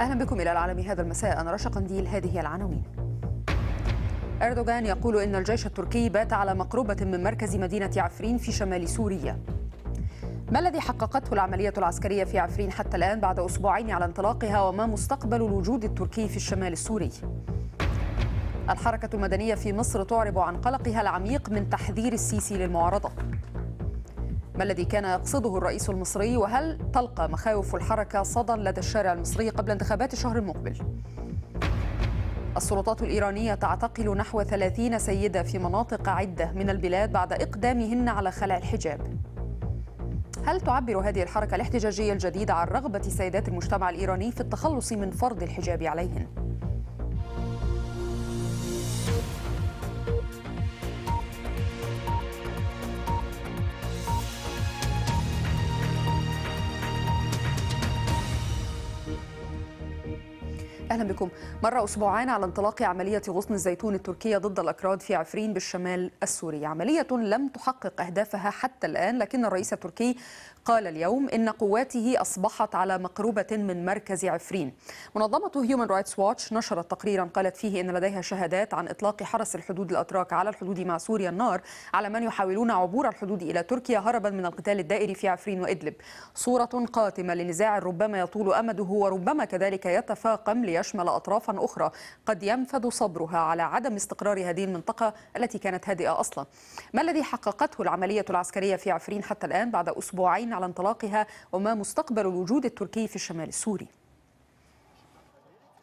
أهلا بكم إلى العالم هذا المساء. أنا رشا قنديل هذه هي العناوين. أردوغان يقول إن الجيش التركي بات على مقربة من مركز مدينة عفرين في شمال سوريا. ما الذي حققته العملية العسكرية في عفرين حتى الآن بعد أسبوعين على انطلاقها وما مستقبل الوجود التركي في الشمال السوري؟ الحركة المدنية في مصر تعرب عن قلقها العميق من تحذير السيسي للمعارضة. ما الذي كان يقصده الرئيس المصري وهل تلقى مخاوف الحركة صدى لدى الشارع المصري قبل انتخابات الشهر المقبل؟ السلطات الإيرانية تعتقل نحو 30 سيدة في مناطق عدة من البلاد بعد إقدامهن على خلع الحجاب هل تعبر هذه الحركة الاحتجاجية الجديدة عن رغبة سيدات المجتمع الإيراني في التخلص من فرض الحجاب عليهن؟ أهلا بكم. مر أسبوعان على انطلاق عملية غصن الزيتون التركية ضد الأكراد في عفرين بالشمال السوري. عملية لم تحقق أهدافها حتى الآن لكن الرئيس التركي قال اليوم إن قواته أصبحت على مقربة من مركز عفرين. منظمة هيومن رايتس واتش نشرت تقريرا قالت فيه إن لديها شهادات عن إطلاق حرس الحدود الأتراك على الحدود مع سوريا النار على من يحاولون عبور الحدود إلى تركيا هربا من القتال الدائر في عفرين وإدلب. صورة قاتمة لنزاع ربما يطول أمده وربما كذلك يتفاقم ليشمل اطرافا أخرى. قد ينفد صبرها على عدم استقرار هذه المنطقة التي كانت هادئة أصلا. ما الذي حققته العملية العسكرية في عفرين حتى الآن بعد أسبوعين على انطلاقها وما مستقبل الوجود التركي في الشمال السوري.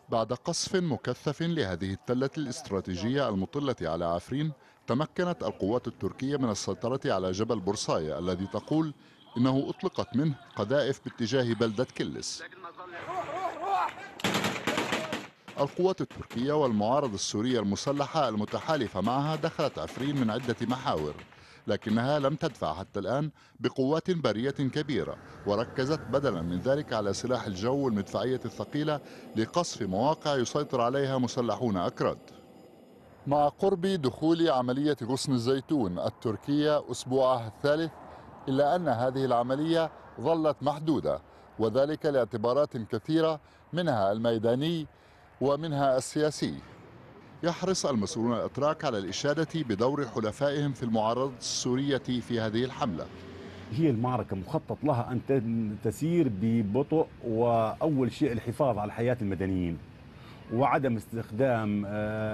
بعد قصف مكثف لهذه التلة الاستراتيجية المطلة على عفرين تمكنت القوات التركية من السيطرة على جبل بورصاية الذي تقول إنه أطلقت منه قذائف باتجاه بلدة كلس القوات التركية والمعارضة السورية المسلحة المتحالفة معها دخلت عفرين من عدة محاور لكنها لم تدفع حتى الآن بقوات برية كبيرة وركزت بدلا من ذلك على سلاح الجو والمدفعية الثقيلة لقصف مواقع يسيطر عليها مسلحون أكراد. مع قرب دخول عملية غصن الزيتون التركية أسبوعها الثالث إلا أن هذه العملية ظلت محدودة وذلك لاعتبارات كثيرة منها الميداني ومنها السياسي. يحرص المسؤولون الأتراك على الإشادة بدور حلفائهم في المعارضة السورية في هذه الحملة. هي المعركة مخطط لها أن تسير ببطء وأول شيء الحفاظ على حياة المدنيين وعدم استخدام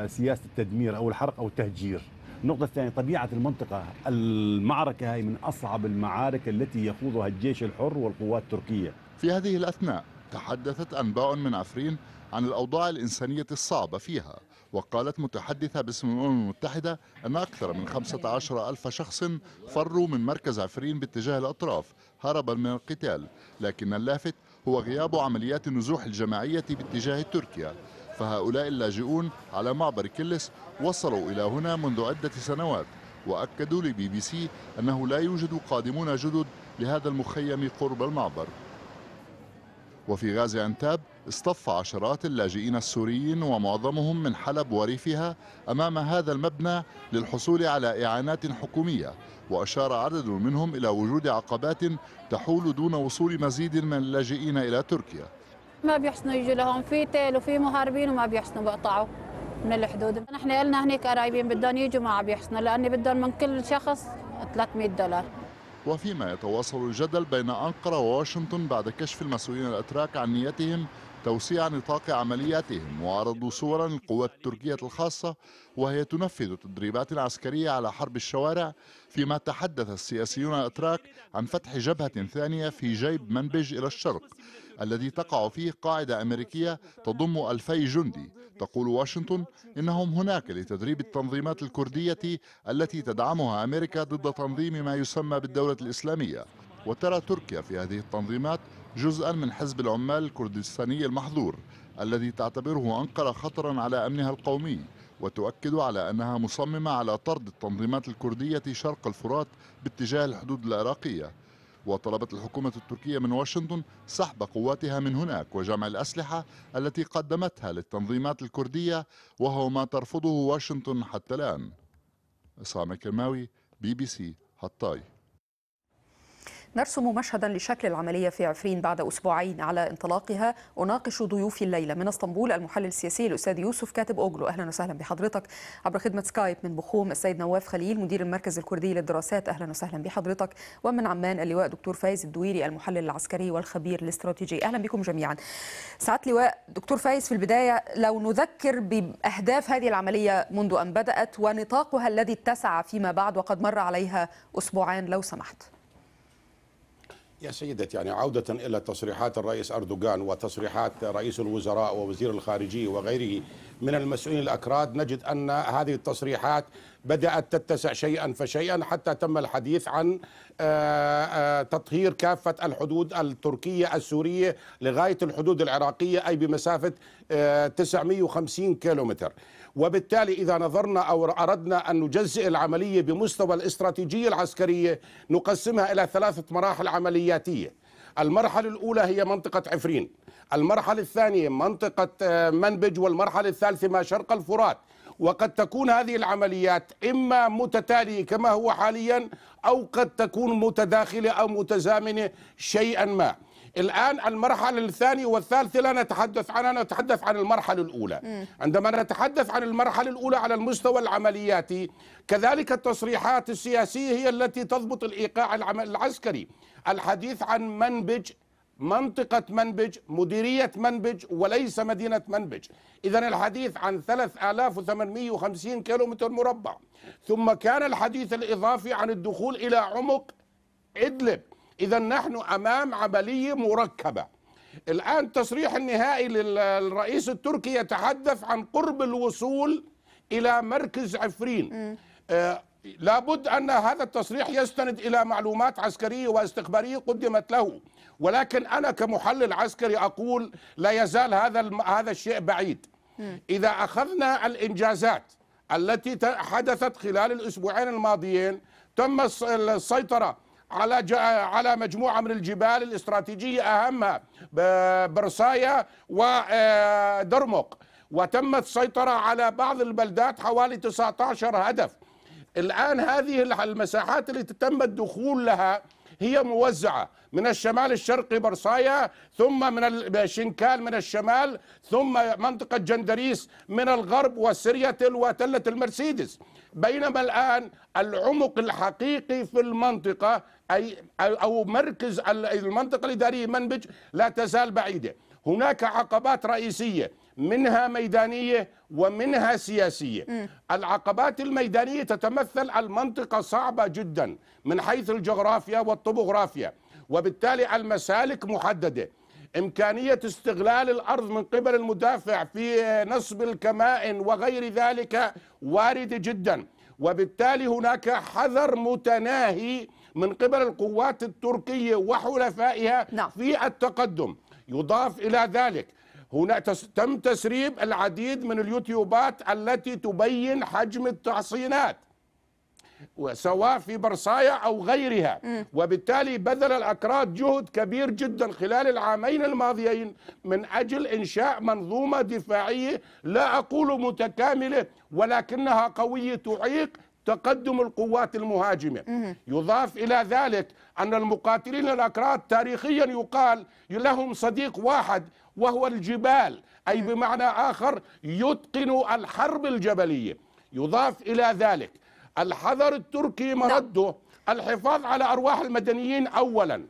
سياسة التدمير أو الحرق أو التهجير. النقطة الثانية طبيعة المنطقة. المعركة هي من أصعب المعارك التي يخوضها الجيش الحر والقوات التركية. في هذه الأثناء تحدثت أنباء من عفرين عن الأوضاع الإنسانية الصعبة فيها. وقالت متحدثة باسم الأمم المتحدة أن أكثر من 15 ألف شخص فروا من مركز عفرين باتجاه الأطراف هربا من القتال. لكن اللافت هو غياب عمليات النزوح الجماعية باتجاه تركيا. فهؤلاء اللاجئون على معبر كلس وصلوا إلى هنا منذ عدة سنوات. وأكدوا لبي بي سي أنه لا يوجد قادمون جدد لهذا المخيم قرب المعبر. وفي غازي عنتاب اصطف عشرات اللاجئين السوريين ومعظمهم من حلب وريفها أمام هذا المبنى للحصول على إعانات حكومية وأشار عدد منهم إلى وجود عقبات تحول دون وصول مزيد من اللاجئين إلى تركيا. ما بيحسنوا يجوا لهم في تيل وفي مهاربين وما بيحسنوا بيقطعوا من الحدود. نحن لنا هنيك قرايبين بدهم يجوا ما بيحسنوا لأني بدهم من كل شخص 300 دولار. وفيما يتواصل الجدل بين أنقرة وواشنطن بعد كشف المسؤولين الأتراك عن نيتهم توسيع نطاق عملياتهم وعرضوا صورا للقوات التركية الخاصة وهي تنفذ تدريبات عسكرية على حرب الشوارع فيما تحدث السياسيون الأتراك عن فتح جبهة ثانية في جيب منبج إلى الشرق الذي تقع فيه قاعدة أمريكية تضم ألفي جندي. تقول واشنطن إنهم هناك لتدريب التنظيمات الكردية التي تدعمها أمريكا ضد تنظيم ما يسمى بالدولة الإسلامية. وترى تركيا في هذه التنظيمات جزءا من حزب العمال الكردستاني المحظور الذي تعتبره أنقرة خطرا على أمنها القومي وتؤكد على أنها مصممة على طرد التنظيمات الكردية شرق الفرات باتجاه الحدود العراقية. وطلبت الحكومة التركية من واشنطن سحب قواتها من هناك وجمع الأسلحة التي قدمتها للتنظيمات الكردية وهو ما ترفضه واشنطن حتى الآن. إسامة كرماوي بي بي سي حطاي. نرسم مشهدا لشكل العملية في عفرين بعد أسبوعين على انطلاقها. أناقش ضيوفي الليلة من اسطنبول المحلل السياسي الأستاذ يوسف كاتب أوغلو. أهلا وسهلا بحضرتك. عبر خدمة سكايب من بوخوم السيد نواف خليل مدير المركز الكردي للدراسات. أهلا وسهلا بحضرتك. ومن عمان اللواء دكتور فايز الدويري المحلل العسكري والخبير الاستراتيجي. أهلا بكم جميعا. سعادة لواء دكتور فايز في البداية لو نذكر بأهداف هذه العملية منذ أن بدأت ونطاقها الذي اتسع فيما بعد وقد مر عليها أسبوعان لو سمحت. يا سيدتي يعني عودة إلى تصريحات الرئيس أردوغان وتصريحات رئيس الوزراء ووزير الخارجية وغيره من المسؤولين الأكراد نجد أن هذه التصريحات بدأت تتسع شيئا فشيئا حتى تم الحديث عن تطهير كافة الحدود التركية السورية لغاية الحدود العراقية أي بمسافة 950 كيلومتر. وبالتالي إذا نظرنا أو أردنا أن نجزئ العملية بمستوى الاستراتيجية العسكرية نقسمها إلى ثلاثة مراحل عملياتية. المرحلة الأولى هي منطقة عفرين. المرحلة الثانية منطقة منبج والمرحلة الثالثة ما شرق الفرات. وقد تكون هذه العمليات إما متتالية كما هو حاليا أو قد تكون متداخلة أو متزامنة شيئا ما. الآن المرحلة الثانية والثالثة لا نتحدث عنها نتحدث عن المرحلة الأولى. عندما نتحدث عن المرحلة الأولى على المستوى العملياتي كذلك التصريحات السياسية هي التي تضبط الإيقاع العسكري. الحديث عن منبج منطقة منبج مديرية منبج وليس مدينة منبج. إذا الحديث عن 3850 كيلومتر مربع. ثم كان الحديث الإضافي عن الدخول إلى عمق إدلب إذا نحن أمام عملية مركبة. الآن التصريح النهائي للرئيس التركي يتحدث عن قرب الوصول إلى مركز عفرين. آه لابد أن هذا التصريح يستند إلى معلومات عسكرية واستخبارية قدمت له. ولكن أنا كمحلل عسكري أقول لا يزال هذا هذا الشيء بعيد. إذا أخذنا الإنجازات التي حدثت خلال الأسبوعين الماضيين تم السيطرة على على مجموعة من الجبال الاستراتيجية اهمها برصايا ودرمق وتمت السيطره على بعض البلدات حوالي 19 هدف. الآن هذه المساحات التي تم الدخول لها هي موزعة من الشمال الشرقي برصايا ثم من الشنكال من الشمال ثم منطقة جندريس من الغرب وسريتل وتلة المرسيدس. بينما الآن العمق الحقيقي في المنطقة اي أو مركز المنطقة الاداريه منبج لا تزال بعيدة. هناك عقبات رئيسية منها ميدانية ومنها سياسية م. العقبات الميدانية تتمثل المنطقة صعبة جدا من حيث الجغرافيا والطبوغرافيا وبالتالي المسالك محددة إمكانية استغلال الأرض من قبل المدافع في نصب الكمائن وغير ذلك واردة جدا وبالتالي هناك حذر متناهي من قبل القوات التركية وحلفائها نعم. في التقدم يضاف إلى ذلك هنا تم تسريب العديد من اليوتيوبات التي تبين حجم التحصينات سواء في برصايا أو غيرها. م. وبالتالي بذل الأكراد جهد كبير جدا خلال العامين الماضيين من أجل إنشاء منظومة دفاعية لا أقول متكاملة ولكنها قوية تعيق تقدم القوات المهاجمة. يضاف إلى ذلك أن المقاتلين الأكراد تاريخيا يقال لهم صديق واحد وهو الجبال. أي بمعنى آخر يتقن الحرب الجبلية. يضاف إلى ذلك. الحذر التركي مرده الحفاظ على أرواح المدنيين أولا.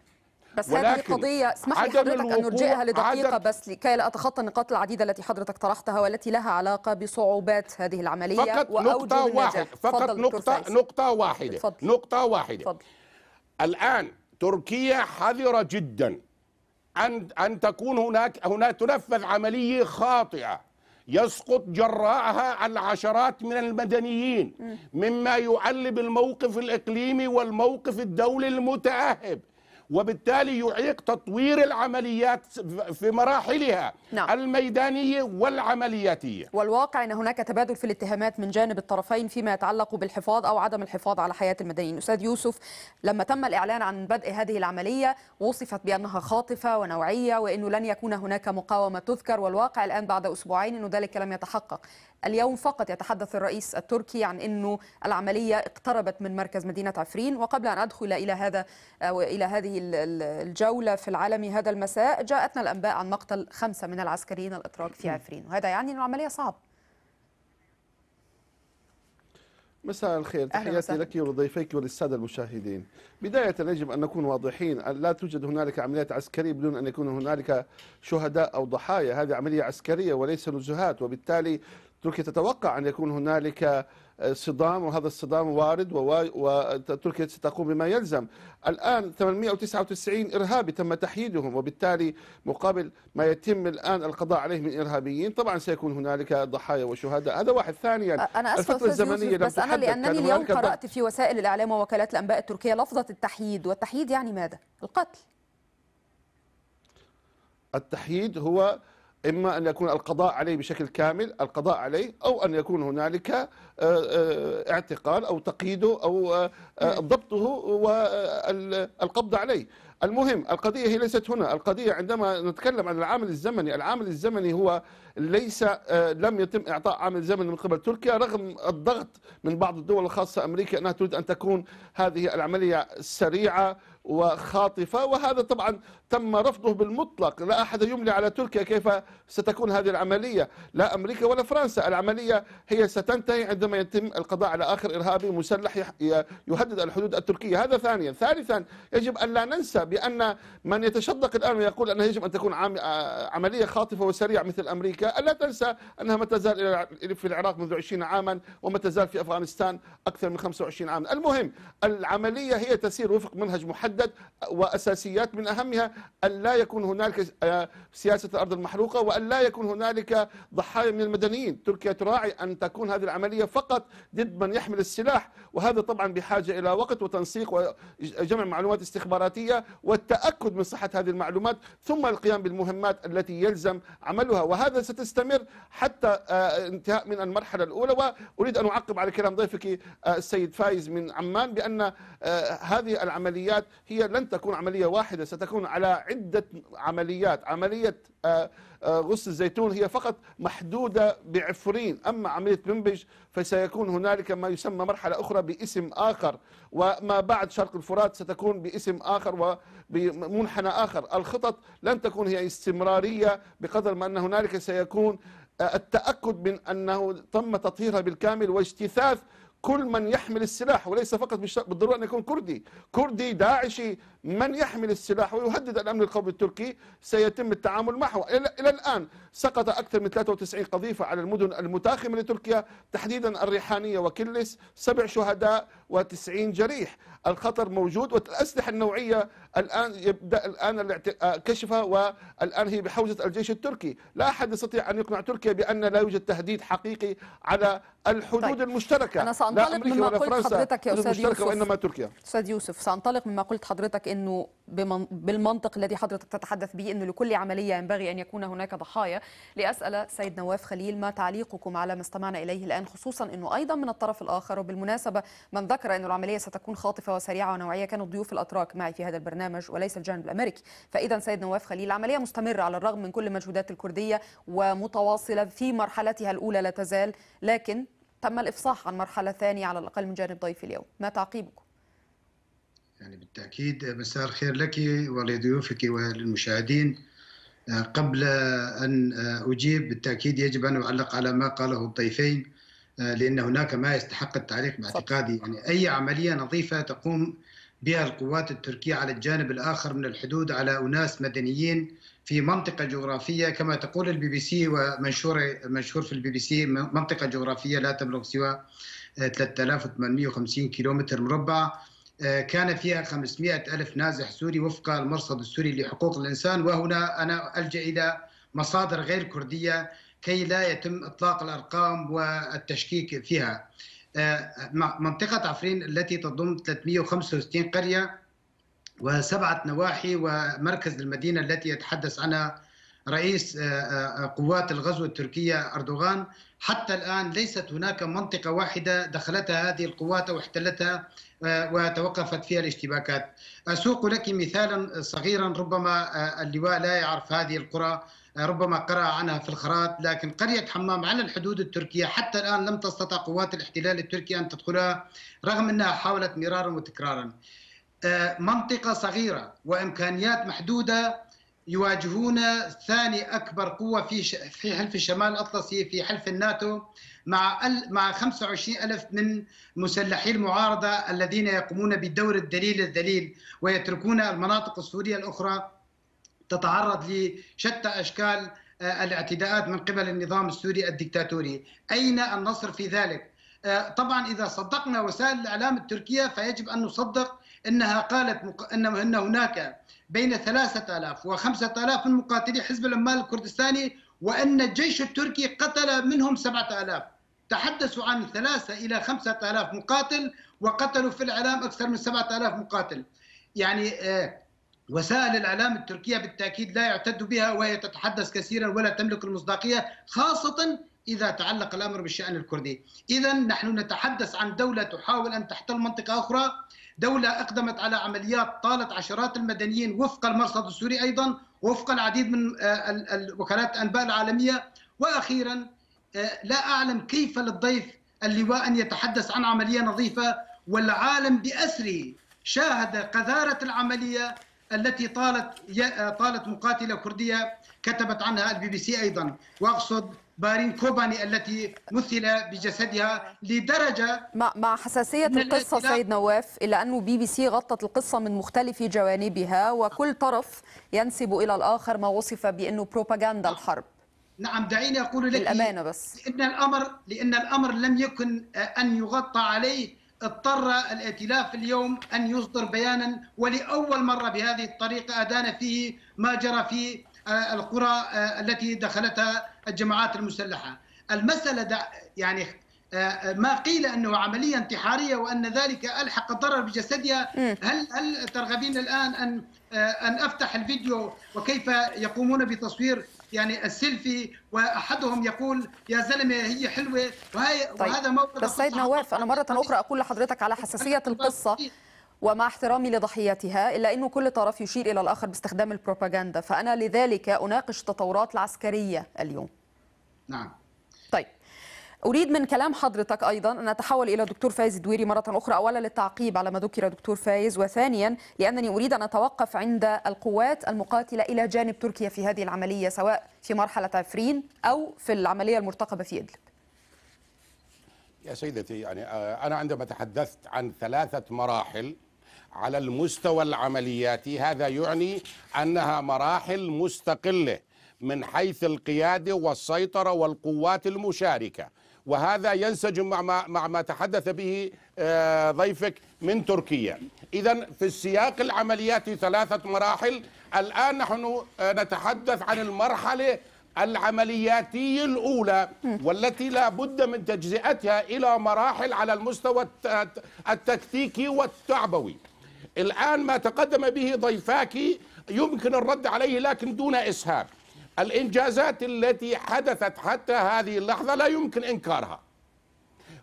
بس هذه قضية اسمح لي حضرتك أن نرجئها لدقيقة بس لكي لا أتخطى النقاط العديدة التي حضرتك طرحتها والتي لها علاقة بصعوبات هذه العملية. فقط نقطة واحدة. فقط نقطة نقطة واحدة. فضل. نقطة واحدة. فضل. الآن تركيا حذرة جدا. أن أن تكون هناك هناك تنفذ عملية خاطئة يسقط جراءها العشرات من المدنيين مما يعلب الموقف الإقليمي والموقف الدولي المتأهب. وبالتالي يعيق تطوير العمليات في مراحلها نعم. الميدانية والعملياتية. والواقع أن هناك تبادل في الاتهامات من جانب الطرفين فيما يتعلق بالحفاظ أو عدم الحفاظ على حياة المدنيين. أستاذ يوسف لما تم الإعلان عن بدء هذه العملية وصفت بأنها خاطفة ونوعية وأنه لن يكون هناك مقاومة تذكر والواقع الآن بعد أسبوعين أنه ذلك لم يتحقق. اليوم فقط يتحدث الرئيس التركي عن أنه العملية اقتربت من مركز مدينة عفرين. وقبل أن أدخل إلى هذا أو إلى هذه الجولة في العالم هذا المساء جاءتنا الأنباء عن مقتل خمسة من العسكريين الأتراك في عفرين. وهذا يعني أن العملية صعبة مساء الخير. تحياتي لك ولضيفيك وللسادة المشاهدين. بداية يجب أن نكون واضحين. لا توجد هنالك عمليات عسكرية بدون أن يكون هنالك شهداء أو ضحايا. هذه عملية عسكرية وليس نزهات وبالتالي تركيا تتوقع أن يكون هنالك صدام وهذا الصدام وارد وتركيا ستقوم بما يلزم. الآن 899 إرهابي تم تحييدهم وبالتالي مقابل ما يتم الآن القضاء عليه من إرهابيين طبعا سيكون هنالك ضحايا وشهداء. هذا واحد. ثانيا أنا الفترة الزمنية بس أنا لأنني اليوم قرأت في وسائل الإعلام ووكالات الأنباء التركية لفظة التحييد والتحييد يعني ماذا؟ القتل. التحييد هو إما أن يكون القضاء عليه بشكل كامل القضاء عليه أو أن يكون هنالك اعتقال أو تقييده أو ضبطه والقبض عليه. المهم القضية هي ليست هنا. القضية عندما نتكلم عن العامل الزمني العامل الزمني هو ليس لم يتم إعطاء عامل زمني من قبل تركيا رغم الضغط من بعض الدول الخاصة أمريكا أنها تريد أن تكون هذه العملية سريعة وخاطفة. وهذا طبعا تم رفضه بالمطلق. لا أحد يملي على تركيا كيف ستكون هذه العملية. لا أمريكا ولا فرنسا. العملية هي ستنتهي عندما يتم القضاء على آخر إرهابي مسلح يهدد الحدود التركية. هذا ثانيا. ثالثا يجب أن لا ننسى بأن من يتشدق الآن ويقول أنها يجب أن تكون عملية خاطفة وسريعة مثل أمريكا ألا تنسى أنها ما تزال في العراق منذ 20 عاما وما تزال في أفغانستان أكثر من 25 عاما. المهم العملية هي تسير وفق منهج محدد وأساسيات من أهمها أن لا يكون هنالك سياسة الأرض المحروقة وأن لا يكون هنالك ضحايا من المدنيين. تركيا تراعي أن تكون هذه العملية فقط ضد من يحمل السلاح وهذا طبعا بحاجة إلى وقت وتنسيق وجمع معلومات استخباراتية والتأكد من صحة هذه المعلومات ثم القيام بالمهمات التي يلزم عملها. وهذا ستستمر حتى انتهاء من المرحلة الأولى. وأريد أن أعقب على كلام ضيفك السيد فايز من عمان بأن هذه العمليات هي لن تكون عملية واحدة ستكون على عدة عمليات عملية غصن الزيتون هي فقط محدودة بعفرين. أما عملية منبج فسيكون هنالك ما يسمى مرحلة أخرى باسم آخر وما بعد شرق الفرات ستكون باسم آخر وبمنحنى آخر. الخطط لن تكون هي استمرارية بقدر ما أن هنالك سيكون التأكد من أنه تم تطهيرها بالكامل واجتثاث كل من يحمل السلاح وليس فقط بالضرورة أن يكون كردي، كردي داعشي من يحمل السلاح ويهدد الأمن القومي التركي سيتم التعامل معه، إلى الآن سقط أكثر من 93 قذيفة على المدن المتاخمة لتركيا تحديدا الريحانية وكلس، سبع شهداء و90 جريح، الخطر موجود والأسلحة النوعية الآن يبدأ الآن كشفها والآن هي بحوزة الجيش التركي، لا أحد يستطيع أن يقنع تركيا بأن لا يوجد تهديد حقيقي على الحدود طيب. المشتركة. أنا سأنطلق مما قلت حضرتك يا أستاذ يوسف. وإنما تركيا. أستاذ يوسف سأنطلق مما قلت حضرتك أنه بالمنطق الذي حضرتك تتحدث به أنه لكل عملية ينبغي أن يكون هناك ضحايا. لأسأل سيد نواف خليل ما تعليقكم على ما استمعنا إليه الآن خصوصا أنه أيضا من الطرف الآخر. وبالمناسبة من ذكر أن العملية ستكون خاطفة وسريعة ونوعية كانوا ضيوف الأتراك معي في هذا البرنامج وليس الجانب الأمريكي. فإذا سيد نواف خليل العملية مستمرة على الرغم من كل المجهودات الكردية ومتواصلة في مرحلتها الأولى لا تزال لكن تم الإفصاح عن مرحلة ثانية على الأقل من جانب ضيفي اليوم. ما تعقيبكم؟ يعني بالتأكيد مساء الخير لك ولضيوفك وللمشاهدين. قبل أن أجيب بالتأكيد يجب أن أعلق على ما قاله الضيفين لأن هناك ما يستحق التعليق باعتقادي. يعني أي عملية نظيفة تقوم بها القوات التركية على الجانب الآخر من الحدود على أناس مدنيين في منطقة جغرافية كما تقول البي بي سي ومنشور منشور في البي بي سي منطقة جغرافية لا تبلغ سوى 3850 كيلومتر مربع. كان فيها 500 ألف نازح سوري وفق المرصد السوري لحقوق الإنسان. وهنا أنا ألجأ إلى مصادر غير كردية كي لا يتم إطلاق الأرقام والتشكيك فيها. منطقة عفرين التي تضم 365 قرية وسبعة نواحي ومركز المدينة التي يتحدث عنها رئيس قوات الغزو التركية أردوغان. حتى الآن ليست هناك منطقة واحدة دخلتها هذه القوات أو احتلتها وتوقفت فيها الاشتباكات. أسوق لك مثالا صغيرا ربما اللواء لا يعرف هذه القرى ربما قرأ عنها في الخراط لكن قرية حمام على الحدود التركية. حتى الآن لم تستطع قوات الاحتلال التركي أن تدخلها رغم أنها حاولت مرارا وتكرارا. منطقة صغيرة وإمكانيات محدودة يواجهون ثاني أكبر قوة في في حلف الشمال الأطلسي في حلف الناتو مع مع 25 ألف من مسلحي المعارضة الذين يقومون بدور الدليل الذليل ويتركون المناطق السورية الأخرى تتعرض لشتى أشكال الاعتداءات من قبل النظام السوري الدكتاتوري أين النصر في ذلك؟ طبعا إذا صدقنا وسائل الإعلام التركية فيجب أن نصدق أنها قالت أن هناك بين 3000 و 5000 من مقاتلي حزب العمال الكردستاني وأن الجيش التركي قتل منهم 7000 تحدثوا عن ثلاثة إلى خمسة آلاف مقاتل وقتلوا في الإعلام أكثر من سبعة آلاف مقاتل. يعني وسائل الإعلام التركية بالتأكيد لا يعتد بها وهي تتحدث كثيرا ولا تملك المصداقية خاصة إذا تعلق الأمر بالشأن الكردي. إذا نحن نتحدث عن دولة تحاول أن تحتل منطقة أخرى. دولة أقدمت على عمليات طالت عشرات المدنيين وفق المرصد السوري أيضا وفق العديد من وكالات الأنباء العالمية. وأخيرا لا أعلم كيف للضيف اللواء أن يتحدث عن عملية نظيفة والعالم بأسره شاهد قذارة العملية التي طالت طالت مقاتلة كردية كتبت عنها البي بي سي أيضا. وأقصد بارين كوباني التي مثل بجسدها لدرجة مع, مع حساسية القصة سيد نواف إلا أنه بي بي سي غطت القصة من مختلف جوانبها وكل طرف ينسب إلى الآخر ما وصف بأنه بروباغندا الحرب. نعم دعيني أقول لك الامانه بس. لأن الامر لأن الأمر لم يكن أن يغطى عليه اضطر الائتلاف اليوم أن يصدر بيانا ولأول مرة بهذه الطريقة أدان فيه ما جرى في القرى التي دخلتها الجماعات المسلحة. المسألة يعني ما قيل أنه عملية انتحارية وأن ذلك ألحق الضرر بجسدها. هل هل ترغبين الآن أن أن أفتح الفيديو وكيف يقومون بتصوير يعني السيلفي؟ وأحدهم يقول يا زلمة هي حلوة. وهي طيب. وهذا موقف بس سيد نواف أنا مرة أخرى أقول لحضرتك على حساسية القصة. ومع احترامي لضحياتها إلا إنه كل طرف يشير إلى الآخر باستخدام البروباغندا. فأنا لذلك أناقش التطورات العسكرية اليوم. نعم. طيب. أريد من كلام حضرتك أيضا أن أتحول إلى دكتور فايز الدويري مرة أخرى أولا للتعقيب على ما ذكر دكتور فايز وثانيا لأنني أريد أن أتوقف عند القوات المقاتلة إلى جانب تركيا في هذه العملية سواء في مرحلة عفرين أو في العملية المرتقبة في إدلب. يا سيدتي يعني أنا عندما تحدثت عن ثلاثة مراحل على المستوى العملياتي هذا يعني أنها مراحل مستقلة من حيث القيادة والسيطرة والقوات المشاركة. وهذا ينسجم مع ما, مع ما تحدث به ضيفك من تركيا. إذا في السياق العملياتي ثلاثة مراحل الآن نحن نتحدث عن المرحلة العملياتية الأولى والتي لا بد من تجزئتها إلى مراحل على المستوى التكتيكي والتعبوي. الآن ما تقدم به ضيفاك يمكن الرد عليه لكن دون إسهاب. الإنجازات التي حدثت حتى هذه اللحظة لا يمكن إنكارها.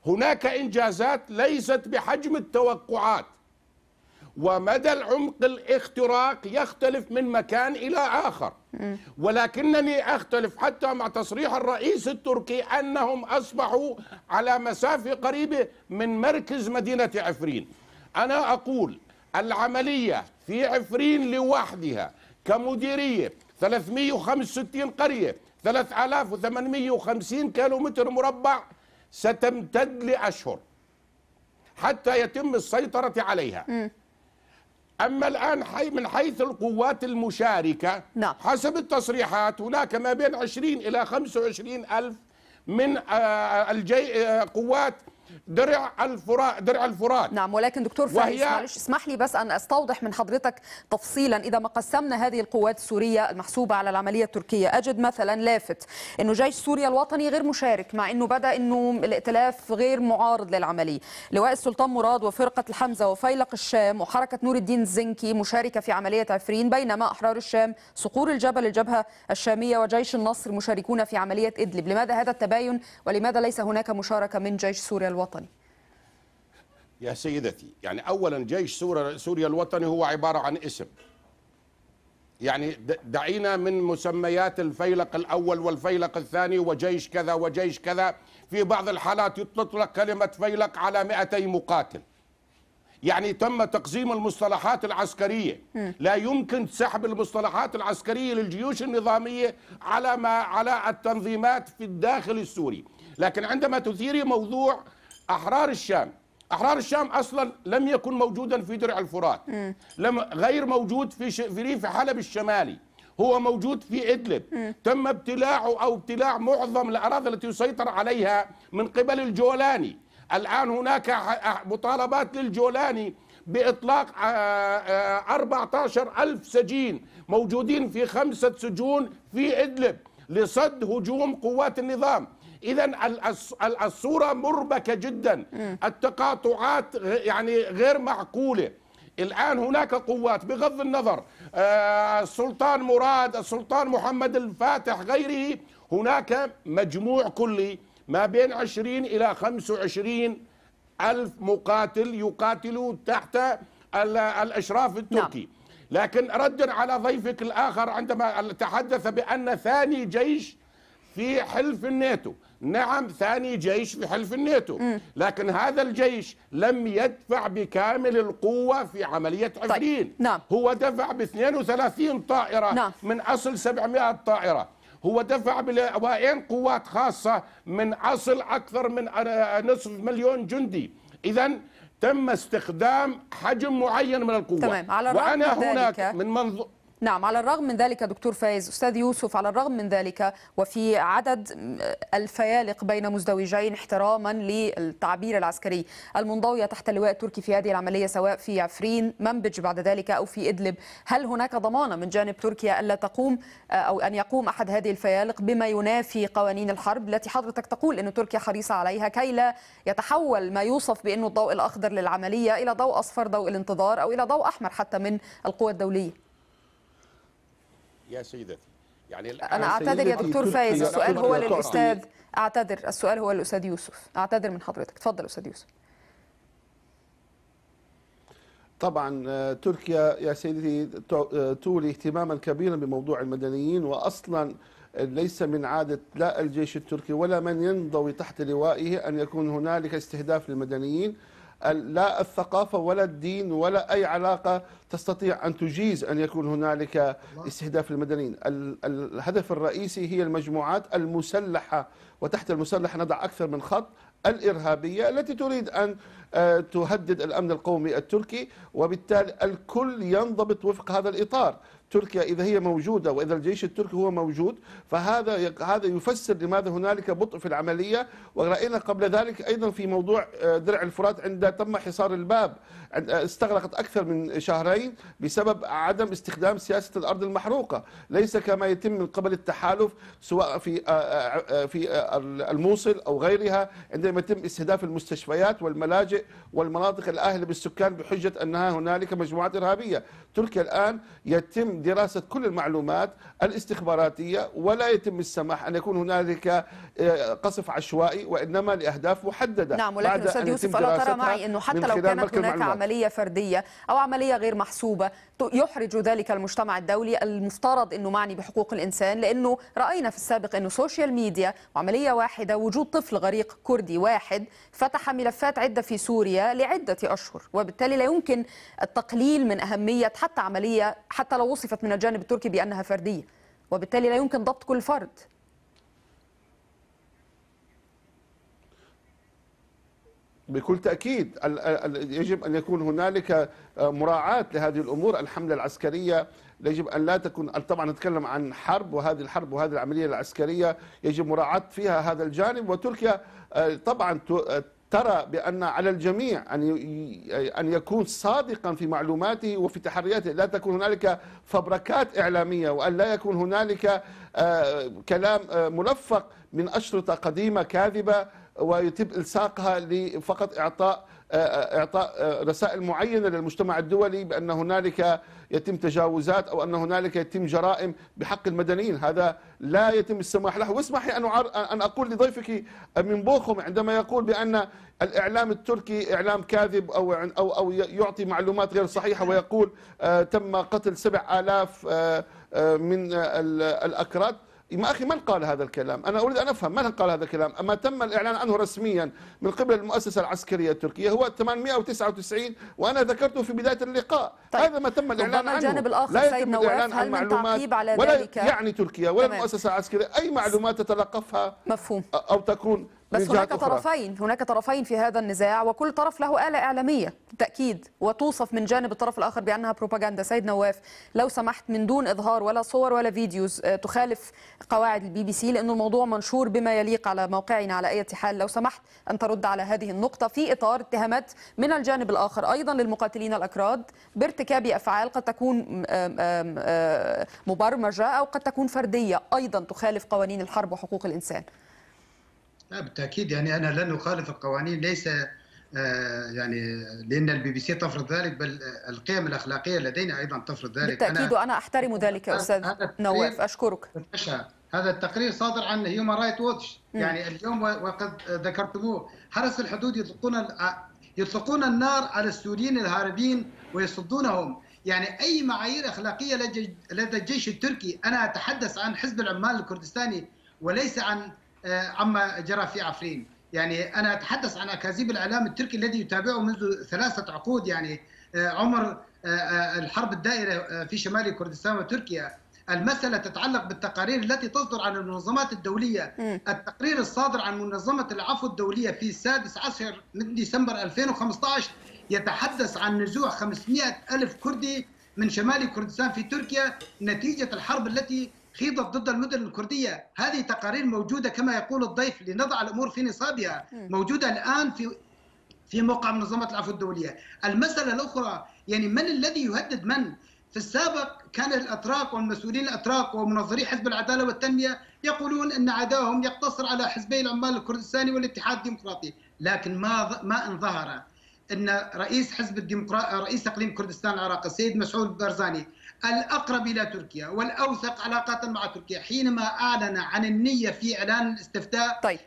هناك إنجازات ليست بحجم التوقعات. ومدى العمق الاختراق يختلف من مكان إلى آخر. ولكنني أختلف حتى مع تصريح الرئيس التركي أنهم أصبحوا على مسافة قريبة من مركز مدينة عفرين. أنا أقول العملية في عفرين لوحدها كمديرية 365 قرية 3850 كيلومتر مربع ستمتد لأشهر حتى يتم السيطرة عليها. م. أما الآن حي من حيث القوات المشاركة نعم. حسب التصريحات هناك ما بين 20 إلى 25 ألف من الجي قوات درع الفرات درع الفرات. نعم ولكن دكتور وهي- معلش اسمح لي بس أن أستوضح من حضرتك تفصيلا. إذا ما قسمنا هذه القوات السورية المحسوبة على العملية التركية أجد مثلا لافت إنه جيش سوريا الوطني غير مشارك مع إنه بدأ إنه الائتلاف غير معارض للعملية. لواء السلطان مراد وفرقة الحمزة وفيلق الشام وحركة نور الدين الزنكي مشاركة في عملية عفرين بينما أحرار الشام صقور الجبل الجبهة الشامية وجيش النصر مشاركون في عملية إدلب. لماذا هذا التباين؟ ولماذا ليس هناك مشاركة من جيش سوريا الوطني؟ يا سيدتي يعني اولا جيش سوريا الوطني هو عبارة عن اسم. يعني دعينا من مسميات الفيلق الأول والفيلق الثاني وجيش كذا وجيش كذا. في بعض الحالات تطلق كلمة فيلق على 200 مقاتل. يعني تم تقسيم المصطلحات العسكرية. لا يمكن سحب المصطلحات العسكرية للجيوش النظامية على ما على التنظيمات في الداخل السوري. لكن عندما تثيري موضوع أحرار الشام. أحرار الشام أصلا لم يكن موجودا في درع الفرات. لم غير موجود في ش... في ريف حلب الشمالي. هو موجود في إدلب. تم ابتلاعه أو ابتلاع معظم الأراضي التي يسيطر عليها من قبل الجولاني. الآن هناك مطالبات للجولاني بإطلاق آه، آه، 14 ألف سجين موجودين في خمسة سجون في إدلب لصد هجوم قوات النظام. إذا الصورة مربكة جدا. التقاطعات يعني غير معقولة. الآن هناك قوات بغض النظر آه، السلطان مراد السلطان محمد الفاتح غيره هناك مجموع كلي ما بين 20 إلى 25 ألف مقاتل يقاتلوا تحت ال- الإشراف التركي. لكن ردا على ضيفك الآخر عندما تحدث بأن ثاني جيش في حلف الناتو. نعم ثاني جيش في حلف الناتو لكن هذا الجيش لم يدفع بكامل القوة في عملية عفرين نعم. هو دفع ب 32 طائرة نعم. من أصل 700 طائرة هو دفع بوائين قوات خاصة من أصل أكثر من نصف مليون جندي إذا تم استخدام حجم معين من القوة تمام. على وأنا هناك من منظور نعم على الرغم من ذلك دكتور فايز أستاذ يوسف على الرغم من ذلك وفي عدد الفيالق بين مزدوجين احتراما للتعبير العسكري المنضوية تحت اللواء التركي في هذه العملية سواء في عفرين منبج بعد ذلك أو في إدلب. هل هناك ضمانة من جانب تركيا ألا تقوم أو أن يقوم أحد هذه الفيالق بما ينافي قوانين الحرب التي حضرتك تقول أن تركيا حريصة عليها كي لا يتحول ما يوصف بأنه الضوء الأخضر للعملية إلى ضوء أصفر ضوء الانتظار أو إلى ضوء أحمر حتى من القوى الدولية؟ يا سيدتي. يعني الآن أنا أعتذر يا دكتور فايز السؤال هو تعطي- أعتذر السؤال هو للأستاذ يوسف. أعتذر من حضرتك. تفضل أستاذ يوسف. طبعا آه، تركيا يا سيدتي آه، تولي اهتماما كبيرا بموضوع المدنيين واصلا ليس من عادة لا الجيش التركي ولا من ينضوي تحت لوائه أن يكون هنالك استهداف للمدنيين. لا الثقافة ولا الدين ولا أي علاقة تستطيع أن تجيز أن يكون هنالك استهداف للمدنيين. ال- ال- الهدف الرئيسي هي المجموعات المسلحة وتحت المسلح نضع أكثر من خط الإرهابية التي تريد أن آه، تهدد الأمن القومي التركي وبالتالي الكل ينضبط وفق هذا الإطار. تركيا إذا هي موجودة وإذا الجيش التركي هو موجود فهذا هذا يفسر لماذا هنالك بطء في العملية. ورأينا قبل ذلك أيضا في موضوع آه، درع الفرات عند تم حصار الباب آه، استغرقت أكثر من شهرين بسبب عدم استخدام سياسة الأرض المحروقة. ليس كما يتم من قبل التحالف سواء في آه، في الموصل أو غيرها عندما يتم استهداف المستشفيات والملاجئ والمناطق الآهلة بالسكان بحجة أنها هنالك مجموعات إرهابية. تركيا الآن يتم دراسة كل المعلومات الاستخباراتية ولا يتم السماح أن يكون هنالك آه، قصف عشوائي وإنما لأهداف محددة نعم ولكن أستاذ أن يوسف ألا ترى معي أنه حتى لو كانت هناك المعلومات. عملية فردية أو عملية غير محسوبة يحرج ذلك المجتمع الدولي المفترض أنه معني بحقوق الإنسان لأنه رأينا في السابق أنه social media وعملية واحدة وجود طفل غريق كردي واحد فتح ملفات عدة في سوريا لعدة أشهر وبالتالي لا يمكن التقليل من أهمية حتى عملية حتى لو وصفت من الجانب التركي بأنها فردية وبالتالي لا يمكن ضبط كل فرد. بكل تأكيد يجب أن يكون هنالك مراعاة لهذه الأمور. الحملة العسكرية يجب أن لا تكون طبعا نتكلم عن حرب وهذه الحرب وهذه العملية العسكرية يجب مراعاة فيها هذا الجانب. وتركيا آه، طبعا ترى بأن على الجميع أن أن يكون صادقا في معلوماته وفي تحرياته. لا تكون هنالك فبركات إعلامية وأن لا يكون هنالك آه، كلام آه، ملفق من أشرطة قديمة كاذبة ويتم إلصاقها لفقط إعطاء آه، إعطاء آه، رسائل معينة للمجتمع الدولي بأن هنالك يتم تجاوزات أو أن هنالك يتم جرائم بحق المدنيين. هذا لا يتم السماح له. واسمحي أعر- أن أقول لضيفك من بوخم عندما يقول بأن الإعلام التركي إعلام كاذب أو أو أو يعطي معلومات غير صحيحة ويقول آه، تم قتل سبع آلاف آه، آه، من آه، ال- الأكراد. ما أخي من قال هذا الكلام أنا أريد أن أفهم من قال هذا الكلام أما تم الإعلان عنه رسميا من قبل المؤسسة العسكرية التركية هو 899 وأنا ذكرته في بداية اللقاء طيب. هذا ما تم الإعلان عنه الجانب الآخر لا يتم الإعلان هل عن من معلومات تعقيب على ولا ذلك؟ يعني تركيا ولا تمام. المؤسسة العسكرية أي معلومات تتلقفها مفهوم أو تكون بس هناك أخرى. طرفين هناك طرفين في هذا النزاع وكل طرف له آلة إعلامية بالتأكيد وتوصف من جانب الطرف الآخر بأنها بروباغندا. سيد نواف لو سمحت من دون إظهار ولا صور ولا videos آه، تخالف قواعد البي بي سي لأنه الموضوع منشور بما يليق على موقعنا على أي حال. لو سمحت أن ترد على هذه النقطة في إطار اتهامات من الجانب الآخر أيضا للمقاتلين الأكراد بارتكاب أفعال قد تكون آه، مبرمجة أو قد تكون فردية أيضا تخالف قوانين الحرب وحقوق الإنسان. لا بالتأكيد يعني أنا لن أخالف القوانين ليس آه، يعني لأن البي بي سي تفرض ذلك بل آه، القيم الأخلاقية لدينا أيضا تفرض ذلك. بالتأكيد وأنا أحترم ذلك التقرير- نواف باشا، هذا التقرير صادر عن هيومن رايت ووتش يعني اليوم وقد ذكرتموه. حرس الحدود يطلقون ال- يطلقون النار على السوريين الهاربين ويصدونهم. يعني أي معايير أخلاقية لدى الجيش التركي أنا أتحدث عن حزب العمال الكردستاني وليس عن آه، عما جرى في عفرين. يعني أنا أتحدث عن أكاذيب الإعلام التركي الذي يتابعه منذ ثلاثة عقود يعني آه، عمر آه، آه، الحرب الدائرة آه، في شمال كردستان وتركيا. المسألة تتعلق بالتقارير التي تصدر عن المنظمات الدولية. التقرير الصادر عن منظمة العفو الدولية في السادس عشر من ديسمبر 2015 يتحدث عن نزوع 500 ألف كردي من شمال كردستان في تركيا نتيجة الحرب التي خيضت ضد المدن الكردية. هذه تقارير موجودة كما يقول الضيف لنضع الأمور في نصابها. موجودة الآن في في موقع منظمة العفو الدولية. المسألة الأخرى يعني من الذي يهدد من؟ في السابق كان الأتراك والمسؤولين الأتراك ومنظري حزب العدالة والتنمية يقولون أن عداهم يقتصر على حزبي العمال الكردستاني والاتحاد الديمقراطي. لكن ما ما إن ظهر إن رئيس حزب الديمقراطي رئيس إقليم كردستان العراقي السيد مسعود بارزاني الأقرب إلى تركيا والأوثق علاقه مع تركيا. حينما أعلن عن النية في إعلان الاستفتاء طيب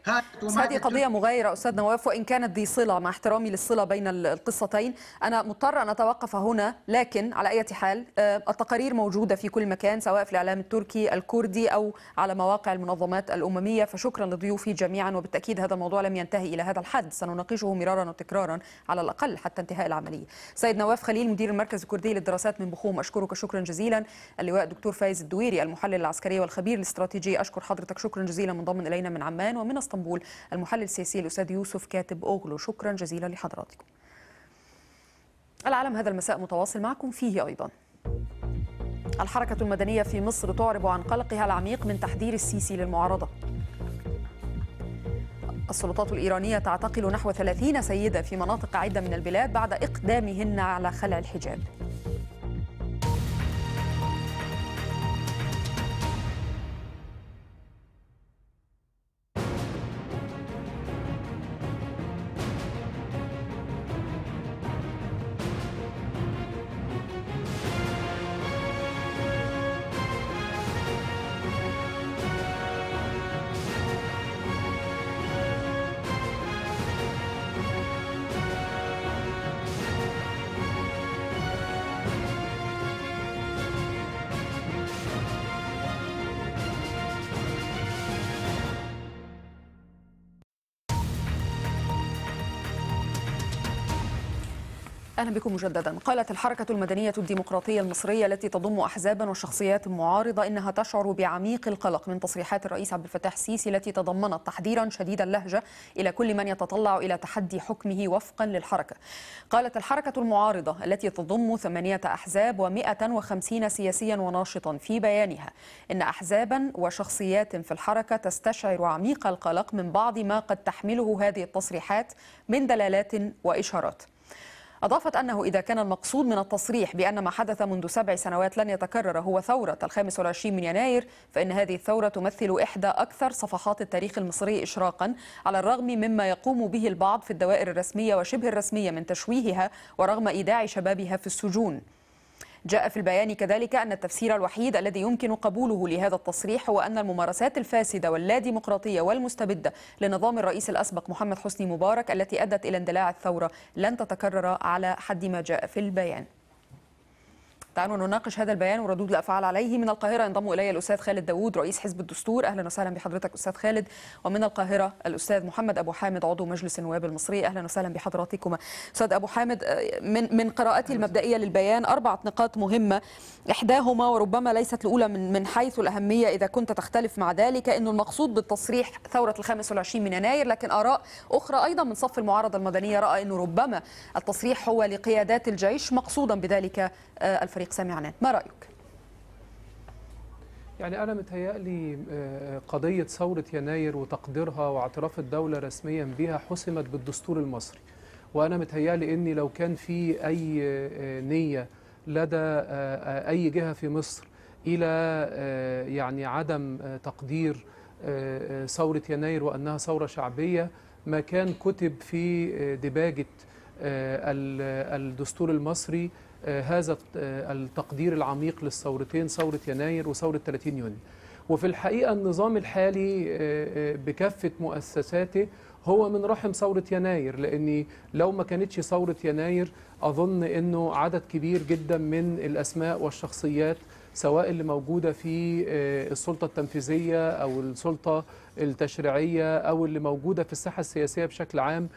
هذه قضية مغايرة أستاذ نواف وإن كانت ذي صلة مع احترامي للصلة بين ال- القصتين أنا مضطرة أن أتوقف هنا لكن على أي حال آه، التقارير موجودة في كل مكان سواء في الإعلام التركي الكردي أو على مواقع المنظمات الأممية. فشكرا لضيوفي جميعا وبالتأكيد هذا الموضوع لم ينتهي إلى هذا الحد. سنناقشه مرارا وتكرارا على الأقل حتى انتهاء العملية. سيد نواف خليل مدير المركز الكردي للدراسات من بخوم أشكرك شكرا جزيلا. اللواء دكتور فايز الدويري المحلل العسكري والخبير الاستراتيجي أشكر حضرتك. شكرا جزيلا منضم إلينا من عمان ومن إسطنبول. المحلل السياسي الأستاذ يوسف كاتب أوغلو. شكرا جزيلا لحضراتكم. العالم هذا المساء متواصل معكم فيه أيضا. الحركة المدنية في مصر تعرب عن قلقها العميق من تحذير السيسي للمعارضة. السلطات الإيرانية تعتقل نحو 30 سيدة في مناطق عدة من البلاد بعد إقدامهن على خلع الحجاب. أهلا بكم مجددا. قالت الحركة المدنية الديمقراطية المصرية التي تضم احزابا وشخصيات معارضة إنها تشعر بعميق القلق من تصريحات الرئيس عبد الفتاح السيسي التي تضمنت تحذيرا شديد اللهجه إلى كل من يتطلع إلى تحدي حكمه وفقا للحركة. قالت الحركة المعارضة التي تضم ثمانية أحزاب و150 سياسيا وناشطا في بيانها إن احزابا وشخصيات في الحركة تستشعر عميق القلق من بعض ما قد تحمله هذه التصريحات من دلالات وإشارات. أضافت أنه إذا كان المقصود من التصريح بأن ما حدث منذ سبع سنوات لن يتكرر هو ثورة الخامس والعشرين من يناير فإن هذه الثورة تمثل إحدى أكثر صفحات التاريخ المصري إشراقا على الرغم مما يقوم به البعض في الدوائر الرسمية وشبه الرسمية من تشويهها ورغم إيداع شبابها في السجون. جاء في البيان كذلك أن التفسير الوحيد الذي يمكن قبوله لهذا التصريح هو أن الممارسات الفاسدة واللاديمقراطية والمستبدة لنظام الرئيس الأسبق محمد حسني مبارك التي أدت إلى اندلاع الثورة لن تتكرر على حد ما جاء في البيان. تعالوا نناقش هذا البيان وردود الافعال عليه. من القاهرة ينضم إلي الأستاذ خالد داوود رئيس حزب الدستور. أهلا وسهلا بحضرتك أستاذ خالد. ومن القاهرة الأستاذ محمد أبو حامد عضو مجلس النواب المصري. أهلا وسهلا بحضراتكما. أستاذ أبو حامد من من قراءتي المبدئية للبيان أربعة نقاط مهمة. إحداهما وربما ليست الأولى من من حيث الأهمية إذا كنت تختلف مع ذلك انه المقصود بالتصريح ثورة الخامس والعشرين من يناير. لكن آراء أخرى أيضا من صف المعارضة المدنية رأى انه ربما التصريح هو لقيادات الجيش مقصودا بذلك الفريق. سامي عنان ما رأيك؟ يعني أنا متهيألي قضية ثورة يناير وتقديرها واعتراف الدولة رسميا بها حسمت بالدستور المصري وأنا متهيألي أني لو كان في أي نية لدى أي جهة في مصر إلى يعني عدم تقدير ثورة يناير وأنها ثورة شعبية ما كان كتب في دباجة الدستور المصري هذا التقدير العميق للثورتين ثورة يناير وثورة 30 يونيو. وفي الحقيقة النظام الحالي بكافة مؤسساته هو من رحم ثورة يناير لأن لو ما كانتش ثورة يناير أظن أنه عدد كبير جدا من الأسماء والشخصيات سواء اللي موجودة في السلطة التنفيذية أو السلطة التشريعية أو اللي موجودة في الساحة السياسية بشكل عام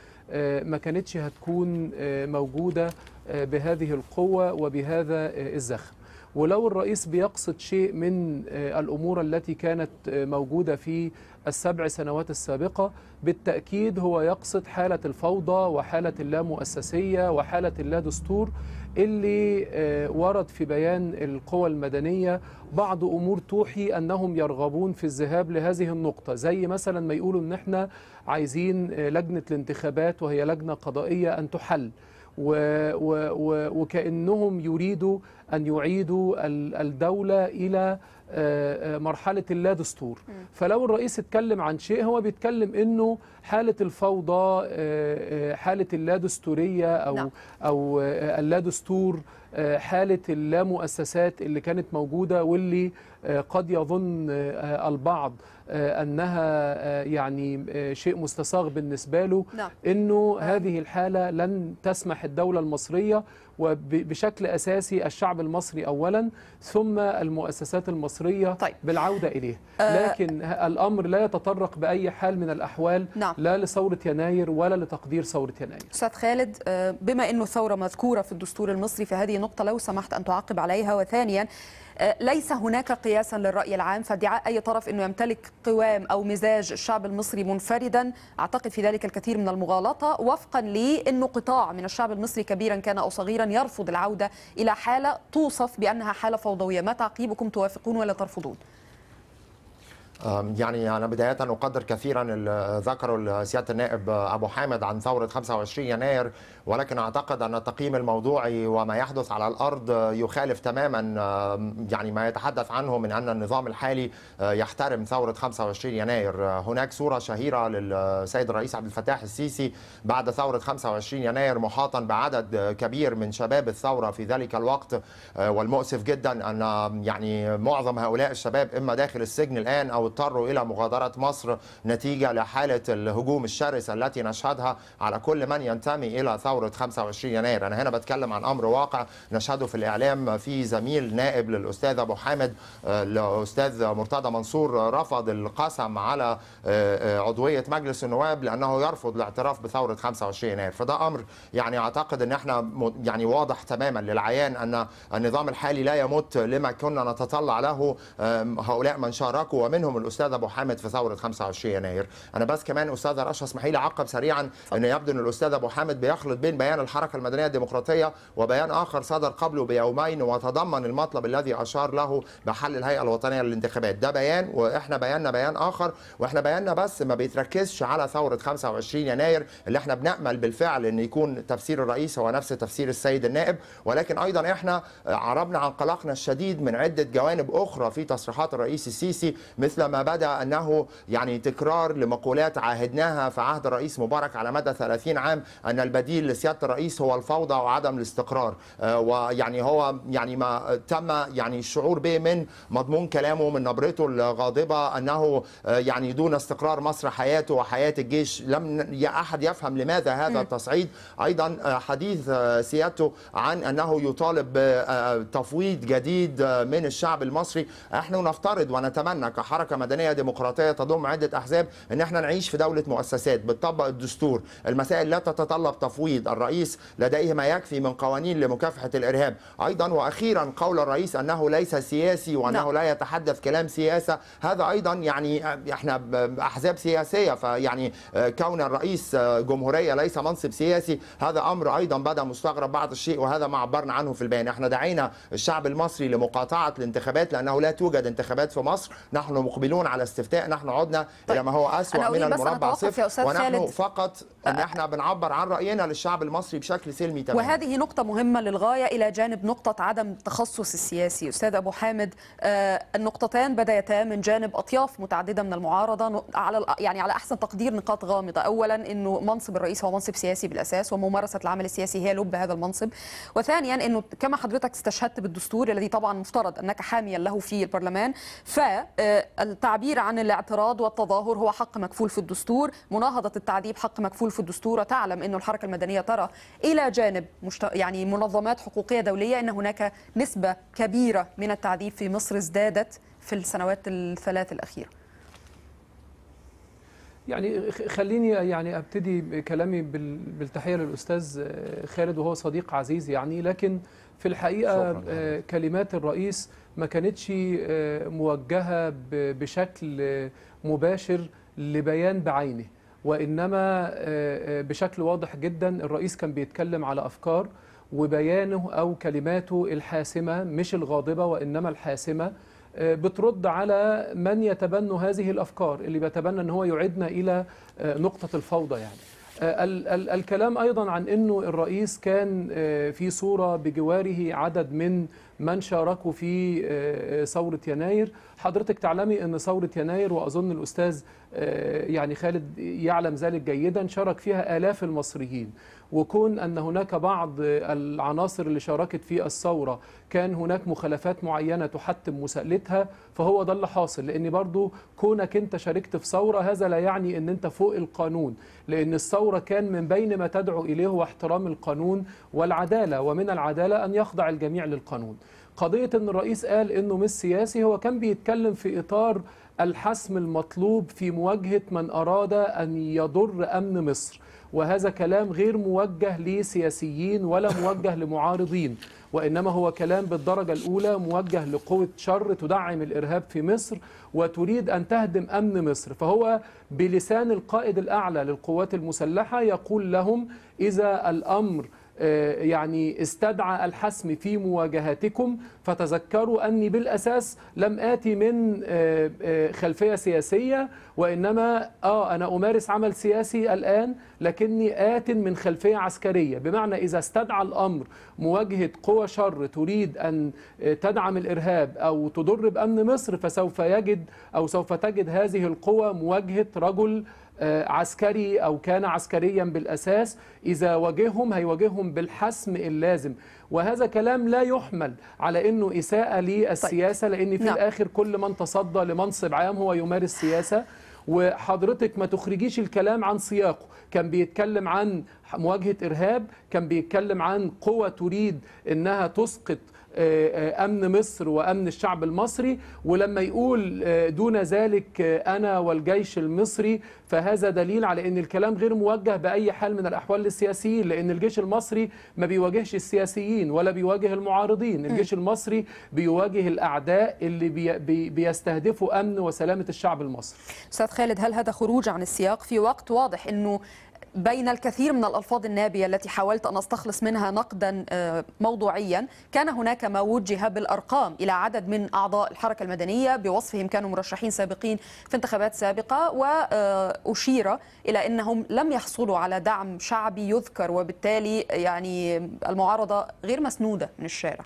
ما كانتش هتكون موجودة. بهذه القوة وبهذا الزخم. ولو الرئيس بيقصد شيء من الأمور التي كانت موجودة في السبع سنوات السابقة بالتأكيد هو يقصد حالة الفوضى وحالة اللامؤسسية وحالة اللا دستور اللي ورد في بيان القوى المدنية. بعض أمور توحي أنهم يرغبون في الذهاب لهذه النقطة زي مثلا ما يقولوا أن إحنا عايزين لجنة الانتخابات وهي لجنة قضائية أن تحل. و و و وكأنهم يريدوا أن يعيدوا الدولة إلى مرحلة اللا دستور. فلو الرئيس اتكلم عن شيء هو بيتكلم إنه حالة الفوضى حالة اللا دستورية أو نعم. أو اللا دستور حالة اللا مؤسسات اللي كانت موجودة واللي قد يظن البعض. أنها يعني شيء مستساغ بالنسبة له نعم. إنه هذه الحالة لن تسمح الدولة المصرية وبشكل أساسي الشعب المصري اولا ثم المؤسسات المصرية طيب. بالعودة إليه آه لكن الأمر لا يتطرق بأي حال من الأحوال نعم. لا لثورة يناير ولا لتقدير ثورة يناير أستاذ خالد بما إنه الثوره مذكورة في الدستور المصري في هذه النقطه لو سمحت أن تعقب عليها وثانيا ليس هناك قياسا للرأي العام فادعاء أي طرف أنه يمتلك قوام أو مزاج الشعب المصري منفردا. أعتقد في ذلك الكثير من المغالطة. وفقا لأنه قطاع من الشعب المصري كبيرا كان أو صغيرا يرفض العودة إلى حالة توصف بأنها حالة فوضوية. ما تعقيبكم توافقون ولا ترفضون؟ يعني أنا بداية أقدر كثيرا ذكروا سيادة النائب أبو حامد عن ثورة 25 يناير ولكن أعتقد أن التقييم الموضوعي وما يحدث على الأرض يخالف تماما يعني ما يتحدث عنه من أن النظام الحالي يحترم ثورة 25 يناير. هناك صورة شهيرة للسيد الرئيس عبد الفتاح السيسي بعد ثورة 25 يناير محاطا بعدد كبير من شباب الثورة في ذلك الوقت والمؤسف جدا أن يعني معظم هؤلاء الشباب إما داخل السجن الآن أو اضطروا إلى مغادرة مصر نتيجة لحالة الهجوم الشرسة التي نشهدها على كل من ينتمي إلى ثورة 25 يناير. أنا هنا بتكلم عن أمر واقع نشهده في الإعلام في زميل نائب للأستاذ أبو حامد آه، الأستاذ مرتضى منصور رفض القسم على آه، آه، عضوية مجلس النواب لأنه يرفض الاعتراف بثورة 25 يناير. فده أمر يعني أعتقد أن إحنا يعني واضح تماما للعيان أن النظام الحالي لا يمت لما كنا نتطلع له هؤلاء من شاركوا ومنهم الأستاذ أبو حامد في ثورة 25 يناير. أنا بس كمان أستاذ رشا اسمحي لي أعقب سريعا أن يبدو أن الأستاذ أبو حامد بيخلط بين بيان الحركة المدنية الديمقراطية وبيان آخر صدر قبله بيومين وتضمن المطلب الذي أشار له بحل الهيئة الوطنية للانتخابات. ده بيان وإحنا بياننا بيان آخر وإحنا بياننا بس ما بيتركزش على ثورة 25 يناير اللي إحنا بنأمل بالفعل أن يكون تفسير الرئيس هو نفس تفسير السيد النائب. ولكن أيضا إحنا عربنا عن قلقنا الشديد من عدة جوانب أخرى في تصريحات الرئيس السيسي مثل ما بدأ أنه يعني تكرار لمقولات عاهدناها في عهد الرئيس مبارك على مدى 30 عام أن البديل لسيادة الرئيس هو الفوضى وعدم الاستقرار. آه، ويعني هو يعني ما تم يعني الشعور به من مضمون كلامه من نبرته الغاضبة أنه آه، يعني دون استقرار مصر حياته وحياة الجيش لم أحد يفهم لماذا هذا التصعيد. أيضا آه، حديث سيادته عن أنه يطالب بتفويض جديد من الشعب المصري. إحنا نفترض ونتمنى كحركة مدنية ديمقراطية تضم عدة أحزاب أن إحنا نعيش في دولة مؤسسات بتطبق الدستور. المسائل لا تتطلب تفويض. الرئيس لديه ما يكفي من قوانين لمكافحة الإرهاب. أيضا وأخيرا قول الرئيس أنه ليس سياسي وأنه نعم. لا يتحدث كلام سياسة. هذا أيضا يعني إحنا ب- أحزاب سياسية. فيعني كون الرئيس جمهورية ليس منصب سياسي هذا أمر أيضا بدا مستغرب بعض الشيء وهذا ما عبرنا عنه في البيان. إحنا دعينا الشعب المصري لمقاطعة الانتخابات لأنه لا توجد انتخابات في مصر. نحن مقبلون على استفتاء. نحن عدنا إلى ما هو أريد من المربع صفر ونحن خالد. فقط أن إحنا بنعبر عن رأينا للشعب المصري بشكل سلمي تماما. وهذه نقطة مهمة للغاية إلى جانب نقطة عدم التخصص السياسي. أستاذ أبو حامد آه، النقطتان بدايتان من جانب أطياف متعددة من المعارضة ن- على يعني على أحسن تقدير نقاط غامضة. أولا أنه منصب الرئيس هو منصب سياسي بالأساس وممارسة العمل السياسي هي لب هذا المنصب. وثانيا أنه كما حضرتك استشهدت بالدستور الذي طبعا مفترض أنك حاميا له في البرلمان فالتعبير عن الاعتراض والتظاهر هو حق مكفول في الدستور. مناهضة التعذيب حق مكفول في الدستور. وتعلم أن الحركة المدنية ترى إلى جانب مشت... يعني منظمات حقوقية دولية أن هناك نسبة كبيرة من التعذيب في مصر ازدادت في السنوات الثلاث الأخيرة. يعني خ- خليني يعني أبتدي كلامي بال- بالتحية للأستاذ خالد وهو صديق عزيز يعني. لكن في الحقيقة آه، كلمات الرئيس ما كانتش آه، موجهة ب- بشكل آه، مباشر لبيان بعينه وإنما آه، بشكل واضح جدا الرئيس كان بيتكلم على أفكار وبيانه أو كلماته الحاسمة مش الغاضبة وإنما الحاسمة آه، بترد على من يتبنوا هذه الأفكار اللي بيتبنى إن هو يعيدنا إلى آه، نقطة الفوضى يعني. ال- ال- الكلام أيضا عن إنه الرئيس كان في صورة بجواره عدد من من شاركوا في آه، ثورة يناير. حضرتك تعلمي إن ثورة يناير وأظن الأستاذ آه، يعني خالد يعلم ذلك جيدا شارك فيها آلاف المصريين. وكون أن هناك بعض العناصر اللي شاركت في الثورة كان هناك مخالفات معينة تحتم مساءلتها فهو ده اللي حاصل. لأن برضو كونك أنت شاركت في ثورة هذا لا يعني أن أنت فوق القانون. لأن الثورة كان من بين ما تدعو إليه هو احترام القانون والعدالة ومن العدالة أن يخضع الجميع للقانون. قضية إن الرئيس قال إنه مش سياسي هو كان بيتكلم في إطار الحسم المطلوب في مواجهة من أراد أن يضر أمن مصر. وهذا كلام غير موجه لسياسيين ولا موجه لمعارضين وإنما هو كلام بالدرجة الأولى موجه لقوة شر تدعم الإرهاب في مصر وتريد أن تهدم أمن مصر. فهو بلسان القائد الأعلى للقوات المسلحة يقول لهم إذا الأمر آه، يعني استدعى الحسم في مواجهاتكم فتذكروا أني بالأساس لم آتي من آه، آه، خلفية سياسية وإنما آه أنا أمارس عمل سياسي الآن لكني آت من خلفية عسكرية. بمعنى إذا استدعى الأمر مواجهة قوى شر تريد أن تدعم الإرهاب أو تضر بأمن مصر فسوف يجد أو سوف تجد هذه القوى مواجهة رجل آه، عسكري أو كان عسكريا بالأساس إذا واجههم هيواجههم بالحسم اللازم. وهذا كلام لا يحمل على أنه إساءة للسياسة لأن في نعم. الآخر كل من تصدى لمنصب عام هو يمارس سياسة وحضرتك ما تخرجيش الكلام عن سياقه. كان بيتكلم عن مواجهة إرهاب كان بيتكلم عن قوة تريد أنها تسقط آه، آه، أمن مصر وأمن الشعب المصري ولما يقول آه، دون ذلك آه، أنا والجيش المصري فهذا دليل على أن الكلام غير موجه بأي حال من الأحوال للسياسيين لأن الجيش المصري ما بيواجهش السياسيين ولا بيواجه المعارضين. الجيش المصري بيواجه الأعداء اللي بي بي بيستهدفوا أمن وسلامة الشعب المصري. أستاذ خالد هل هذا خروج عن السياق؟ في وقت واضح إنه بين الكثير من الألفاظ النابية التي حاولت أن أستخلص منها نقدا آه، موضوعيا. كان هناك ما وجه بالأرقام إلى عدد من أعضاء الحركة المدنية. بوصفهم كانوا مرشحين سابقين في انتخابات سابقة وأشير إلى أنهم لم يحصلوا على دعم شعبي يذكر وبالتالي يعني المعارضة غير مسنودة من الشارع.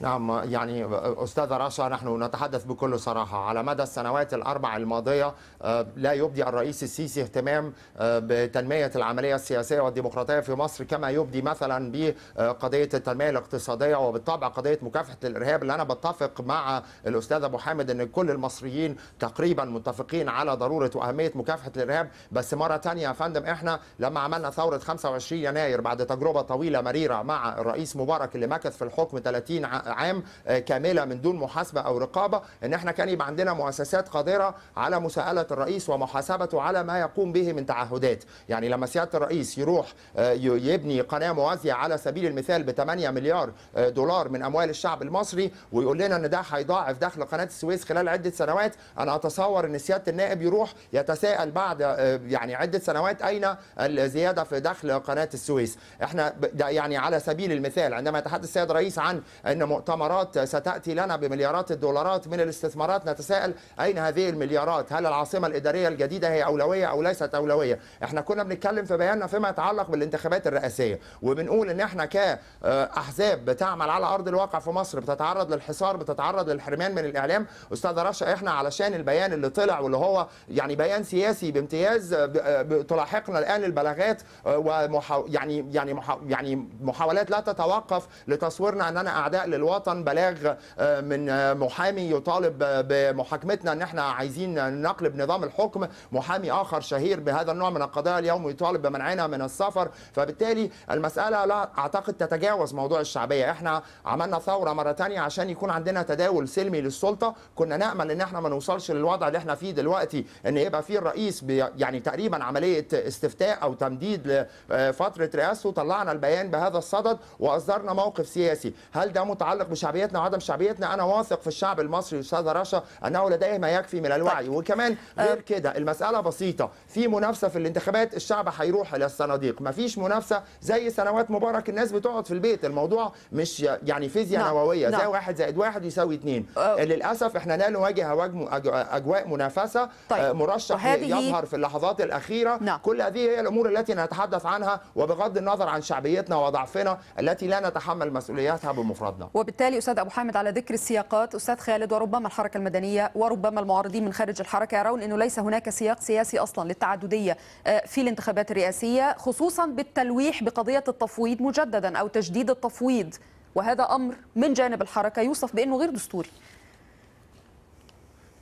نعم يعني أستاذة رشا نحن نتحدث بكل صراحة. على مدى السنوات الأربع الماضية آه، لا يبدي الرئيس السيسي اهتمام آه، بتنمية العملية السياسية والديمقراطية في مصر كما يبدي مثلا بقضية التنمية الاقتصادية وبالطبع قضية مكافحة الإرهاب. اللي أنا بتفق مع الأستاذ أبو حامد أن كل المصريين تقريبا متفقين على ضرورة وأهمية مكافحة الإرهاب. بس مرة تانية يا فندم إحنا لما عملنا ثورة 25 يناير بعد تجربة طويلة مريرة مع الرئيس مبارك اللي مكث في الحكم 30 ع- عام آه، كاملة من دون محاسبة أو رقابة إن إحنا كان يبقى عندنا مؤسسات قادرة على مساءلة الرئيس ومحاسبته على ما يقوم به من تعهدات. يعني لما سيادة الرئيس يروح آه، يبني قناة موازية على سبيل المثال ب 8 مليار آه، دولار من أموال الشعب المصري ويقول لنا إن ده هيضاعف دخل قناة السويس خلال عدة سنوات أنا أتصور إن سيادة النائب يروح يتساءل بعد يعني عدة سنوات أين الزيادة في دخل قناة السويس. إحنا ده يعني على سبيل المثال عندما يتحدث السيد الرئيس عن أن مؤتمرات ستأتي لنا بمليارات الدولارات من الاستثمارات. نتساءل أين هذه المليارات؟ هل العاصمة الإدارية الجديدة هي أولوية أو ليست أولوية؟ إحنا كنا بنتكلم في بياننا فيما يتعلق بالانتخابات الرئاسية وبنقول إن إحنا كأحزاب بتعمل على أرض الواقع في مصر بتتعرض للحصار بتتعرض للحرمان من الإعلام. أستاذ رشا إحنا علشان البيان اللي طلع واللي هو يعني بيان سياسي بامتياز ب- ب- تلاحقنا الآن البلاغات ومحا يعني يعني محا يعني محاولات لا تتوقف لتصويرنا أننا أعداء للوطن بلاغ آه، من آه، محامي يطالب آه، بمحاكمتنا ان إحنا عايزين نقلب نظام الحكم. محامي آخر شهير بهذا النوع من القضايا اليوم يطالب بمنعنا من السفر. فبالتالي المسألة لا أعتقد تتجاوز موضوع الشعبية. إحنا عملنا ثورة مرة تانية عشان يكون عندنا تداول سلمي للسلطة. كنا نأمل ان إحنا ما نوصلش للوضع اللي إحنا فيه دلوقتي ان يبقى فيه الرئيس يعني تقريبا عملية استفتاء أو تمديد لفتره رئاسته. طلعنا البيان بهذا الصدد وأصدرنا موقف سياسي. هل ده متعلق بشعبيتنا وعدم شعبيتنا. أنا واثق في الشعب المصري أستاذ رشا أنه لديه ما يكفي من الوعي. وكمان غير كده المسألة بسيطة. في منافسة في الانتخابات الشعب هيروح إلى الصناديق. مفيش منافسة زي سنوات مبارك الناس بتقعد في البيت. الموضوع مش يعني فيزياء نعم. نووية. زي نعم. واحد زائد واحد يساوي اثنين أه. للأسف إحنا لا نواجه أجواء منافسة. طيب. آه، مرشح وهذه- يظهر في اللحظات الأخيرة. نعم. كل هذه هي الأمور التي نتحدث عنها. وبغض النظر عن شعبيتنا وضعفنا التي لا نتحمل مسؤولياتها بمفردنا. وبالتالي أستاذ أبو حامد على ذكر السياقات أستاذ خالد وربما الحركة المدنية وربما المعارضين من خارج الحركة يرون أنه ليس هناك سياق سياسي أصلا للتعددية آه، في الانتخابات الرئاسية خصوصا بالتلويح بقضية التفويض مجددا أو تجديد التفويض. وهذا أمر من جانب الحركة يوصف بأنه غير دستوري.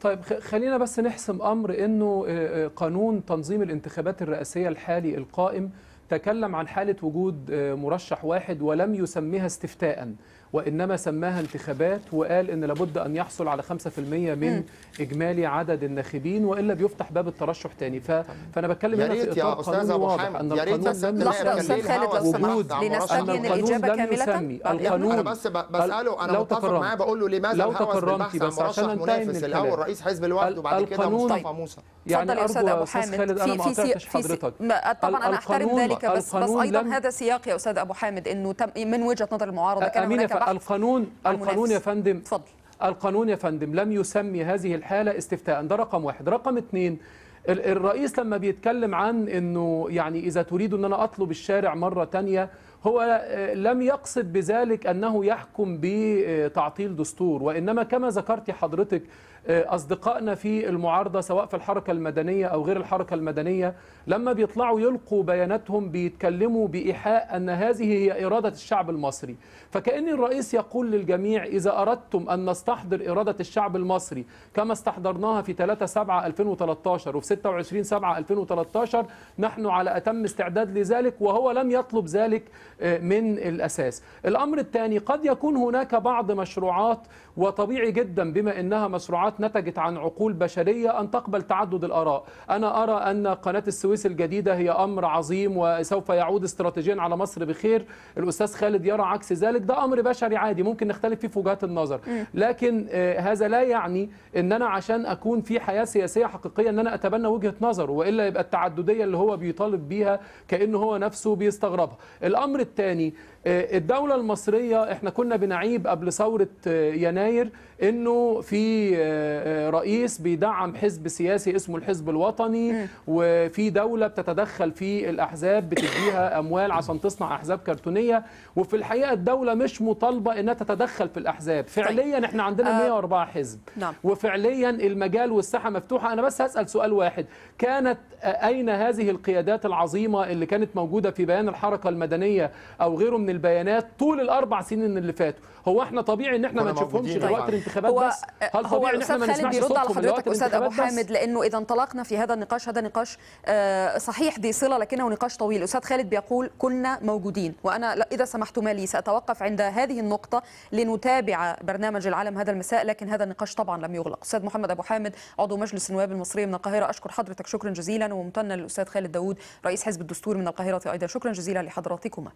طيب خلينا بس نحسم أمر إنه آه، آه، قانون تنظيم الانتخابات الرئاسية الحالي القائم تكلم عن حالة وجود مرشح واحد ولم يسميها استفتاء وإنما سماها انتخابات وقال إن لابد أن يحصل على 5% من إجمالي عدد الناخبين وإلا بيفتح باب الترشح تاني. ف... فأنا بتكلم يا هنا في يا أستاذ قانوني أبو واضح يا ريت القانون أستاذ لم أستاذ وجود مرشح القانون لم يسمي. يعني القانون- أنا بس ب- بسأله أنا لو متفق. معاه بقول له لماذا لو تكرمتي بس عشان ننتهي من. الأول رئيس حزب الوفد وبعد كده مصطفى موسى. تفضل يا أستاذ أبو أستاذ خالد أنا ما في في قطعتش في حضرتك. طبعا أنا أحترم القانون- ذلك بس بس لم- هذا سياق يا أستاذ أبو حامد إنه تم من وجهة نظر المعارضة كان يا هناك القانون القانون يا. فندم. اتفضل. القانون يا فندم لم يسمي هذه الحالة استفتاء. ده رقم واحد. رقم اثنين ال- الرئيس لما بيتكلم عن إنه يعني إذا تريد إن أنا أطلب الشارع مرة تانية هو آه، لم يقصد بذلك أنه يحكم بتعطيل دستور وإنما كما ذكرت حضرتك آه، أصدقائنا في المعارضة سواء في الحركة المدنية أو غير الحركة المدنية لما بيطلعوا يلقوا بياناتهم بيتكلموا بإيحاء أن هذه هي إرادة الشعب المصري. فكأن الرئيس يقول للجميع إذا أردتم أن نستحضر إرادة الشعب المصري كما استحضرناها في 3 7 2013 وفي 26 7 2013 نحن على أتم استعداد لذلك وهو لم يطلب ذلك آه، من الأساس. الأمر الثاني قد يكون هناك بعض مشروعات وطبيعي جدا بما إنها مشروعات نتجت عن عقول بشرية أن تقبل تعدد الآراء. أنا أرى أن قناة السويس الجديدة هي أمر عظيم وسوف يعود استراتيجيا على مصر بخير. الأستاذ خالد يرى عكس ذلك. ده أمر بشري عادي ممكن نختلف فيه في وجهات النظر. لكن آه، هذا لا يعني إن أنا عشان أكون في حياة سياسية حقيقية إن أنا أتبنى وجهة نظره وإلا يبقى التعددية اللي هو بيطالب بيها كأنه هو نفسه بيستغربها. الأمر الثاني الدولة المصرية إحنا كنا بنعيب قبل ثورة آه، يناير إنه في آه، آه، رئيس بيدعم حزب سياسي اسمه الحزب الوطني وفي دولة بتتدخل في الأحزاب بتديها أموال عشان تصنع أحزاب كرتونية وفي الحقيقة الدولة مش مطالبة إنها تتدخل في الأحزاب. فعليا إحنا عندنا آه، 104 حزب. نعم. وفعليا المجال والساحة مفتوحة. أنا بس هسأل سؤال واحد. كانت أين هذه القيادات العظيمة اللي كانت موجودة في بيان الحركة المدنية أو غيره من البيانات طول الأربع سنين اللي فاتوا. هو إحنا طبيعي إن إحنا ما نشوفهمش غير وقت. الانتخابات هو بس؟ هل هو طبيعي إن إحنا ما خالد نسمعش بيرد على حضرتك أستاذ أبو حامد لأنه إذا انطلقنا في هذا النقاش هذا نقاش آه، صحيح ذي صلة لكنه نقاش طويل. أستاذ خالد بيقول كنا موجودين وأنا إذا سمحتم لي سأتوقف عند هذه النقطة لنتابع برنامج العالم هذا المساء لكن هذا النقاش طبعا لم يغلق. أستاذ محمد أبو حامد عضو مجلس النواب المصري من القاهرة أشكر حضرتك شكرا جزيلا وممتنا للأستاذ خالد داوود رئيس حزب الدستور من القاهرة أيضا شكرا جزيلا لحضراتكما.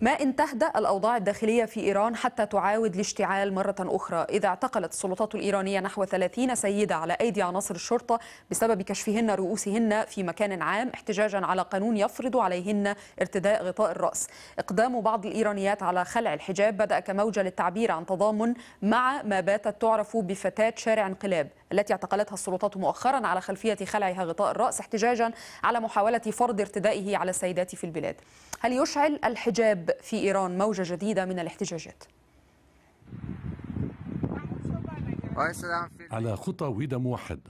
ما إن تهدأ الأوضاع الداخلية في إيران حتى تعاود الاشتعال مرة أخرى. إذا اعتقلت السلطات الإيرانية نحو 30 سيدة على أيدي عناصر الشرطة بسبب كشفهن رؤوسهن في مكان عام احتجاجا على قانون يفرض عليهن ارتداء غطاء الرأس. إقدام بعض الإيرانيات على خلع الحجاب بدأ كموجة للتعبير عن تضامن مع ما باتت تعرف بفتاة شارع انقلاب التي اعتقلتها السلطات مؤخرا على خلفية خلعها غطاء الرأس احتجاجا على محاولة فرض ارتدائه على السيدات في البلاد. هل يشعل الحجاب في إيران موجة جديدة من الاحتجاجات؟ على خطى ويدا موحد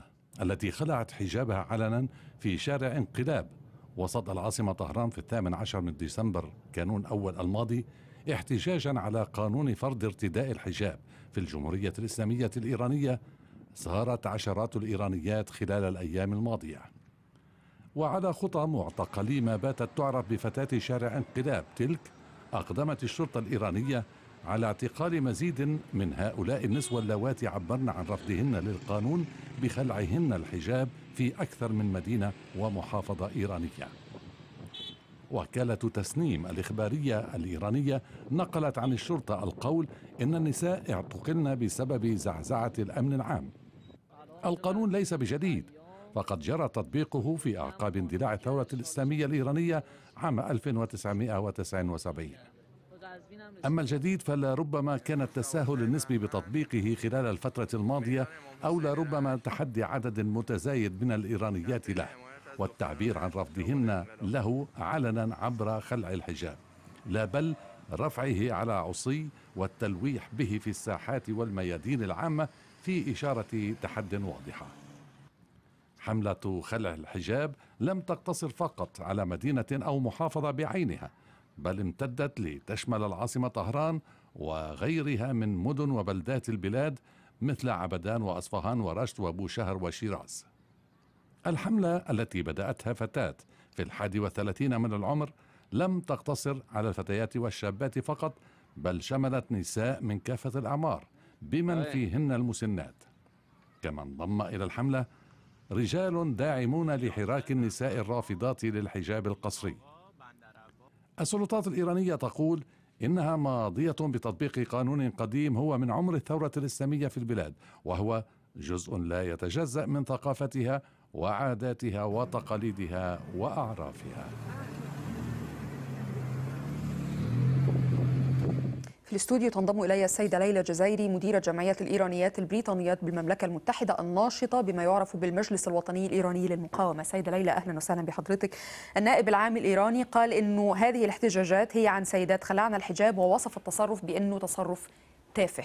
التي خلعت حجابها علنا في شارع انقلاب وسط العاصمة طهران في الثامن عشر من ديسمبر كانون أول الماضي احتجاجا على قانون فرض ارتداء الحجاب في الجمهورية الإسلامية الإيرانية سارت عشرات الإيرانيات خلال الأيام الماضية وعلى خطى معتقلي ما باتت تعرف بفتاة شارع انقلاب تلك أقدمت الشرطة الإيرانية على اعتقال مزيد من هؤلاء النسوة اللواتي عبرن عن رفضهن للقانون بخلعهن الحجاب في أكثر من مدينة ومحافظة إيرانية. وكالة تسنيم الإخبارية الإيرانية نقلت عن الشرطة القول إن النساء اعتقلن بسبب زعزعة الأمن العام. القانون ليس بجديد فقد جرى تطبيقه في أعقاب اندلاع الثورة الإسلامية الإيرانية عام 1979 أما الجديد فلربما كان التساهل النسبي بتطبيقه خلال الفترة الماضية أو لربما تحدي عدد متزايد من الإيرانيات له والتعبير عن رفضهن له علنا عبر خلع الحجاب. لا بل رفعه على عصي والتلويح به في الساحات والميادين العامة في إشارة تحد واضحة. حملة خلع الحجاب لم تقتصر فقط على مدينة أو محافظة بعينها بل امتدت لتشمل العاصمة طهران وغيرها من مدن وبلدات البلاد مثل عبدان وأصفهان ورشت وبوشهر وشيراز. الحملة التي بدأتها فتاة في الحادي والثلاثين من العمر لم تقتصر على الفتيات والشابات فقط بل شملت نساء من كافة الأعمار بمن فيهن المسنات. كما انضم إلى الحملة رجال داعمون لحراك النساء الرافضات للحجاب القصري. السلطات الإيرانية تقول إنها ماضية بتطبيق قانون قديم هو من عمر الثورة الإسلامية في البلاد وهو جزء لا يتجزأ من ثقافتها وعاداتها وتقاليدها وأعرافها. في الاستوديو تنضم إلي السيدة ليلى جزايري مديرة جمعية الإيرانيات البريطانيات بالمملكة المتحدة الناشطة بما يعرف بالمجلس الوطني الإيراني للمقاومة. سيدة ليلى أهلا وسهلا بحضرتك. النائب العام الإيراني قال إنه هذه الاحتجاجات هي عن سيدات خلعنا الحجاب ووصف التصرف بأنه تصرف تافه.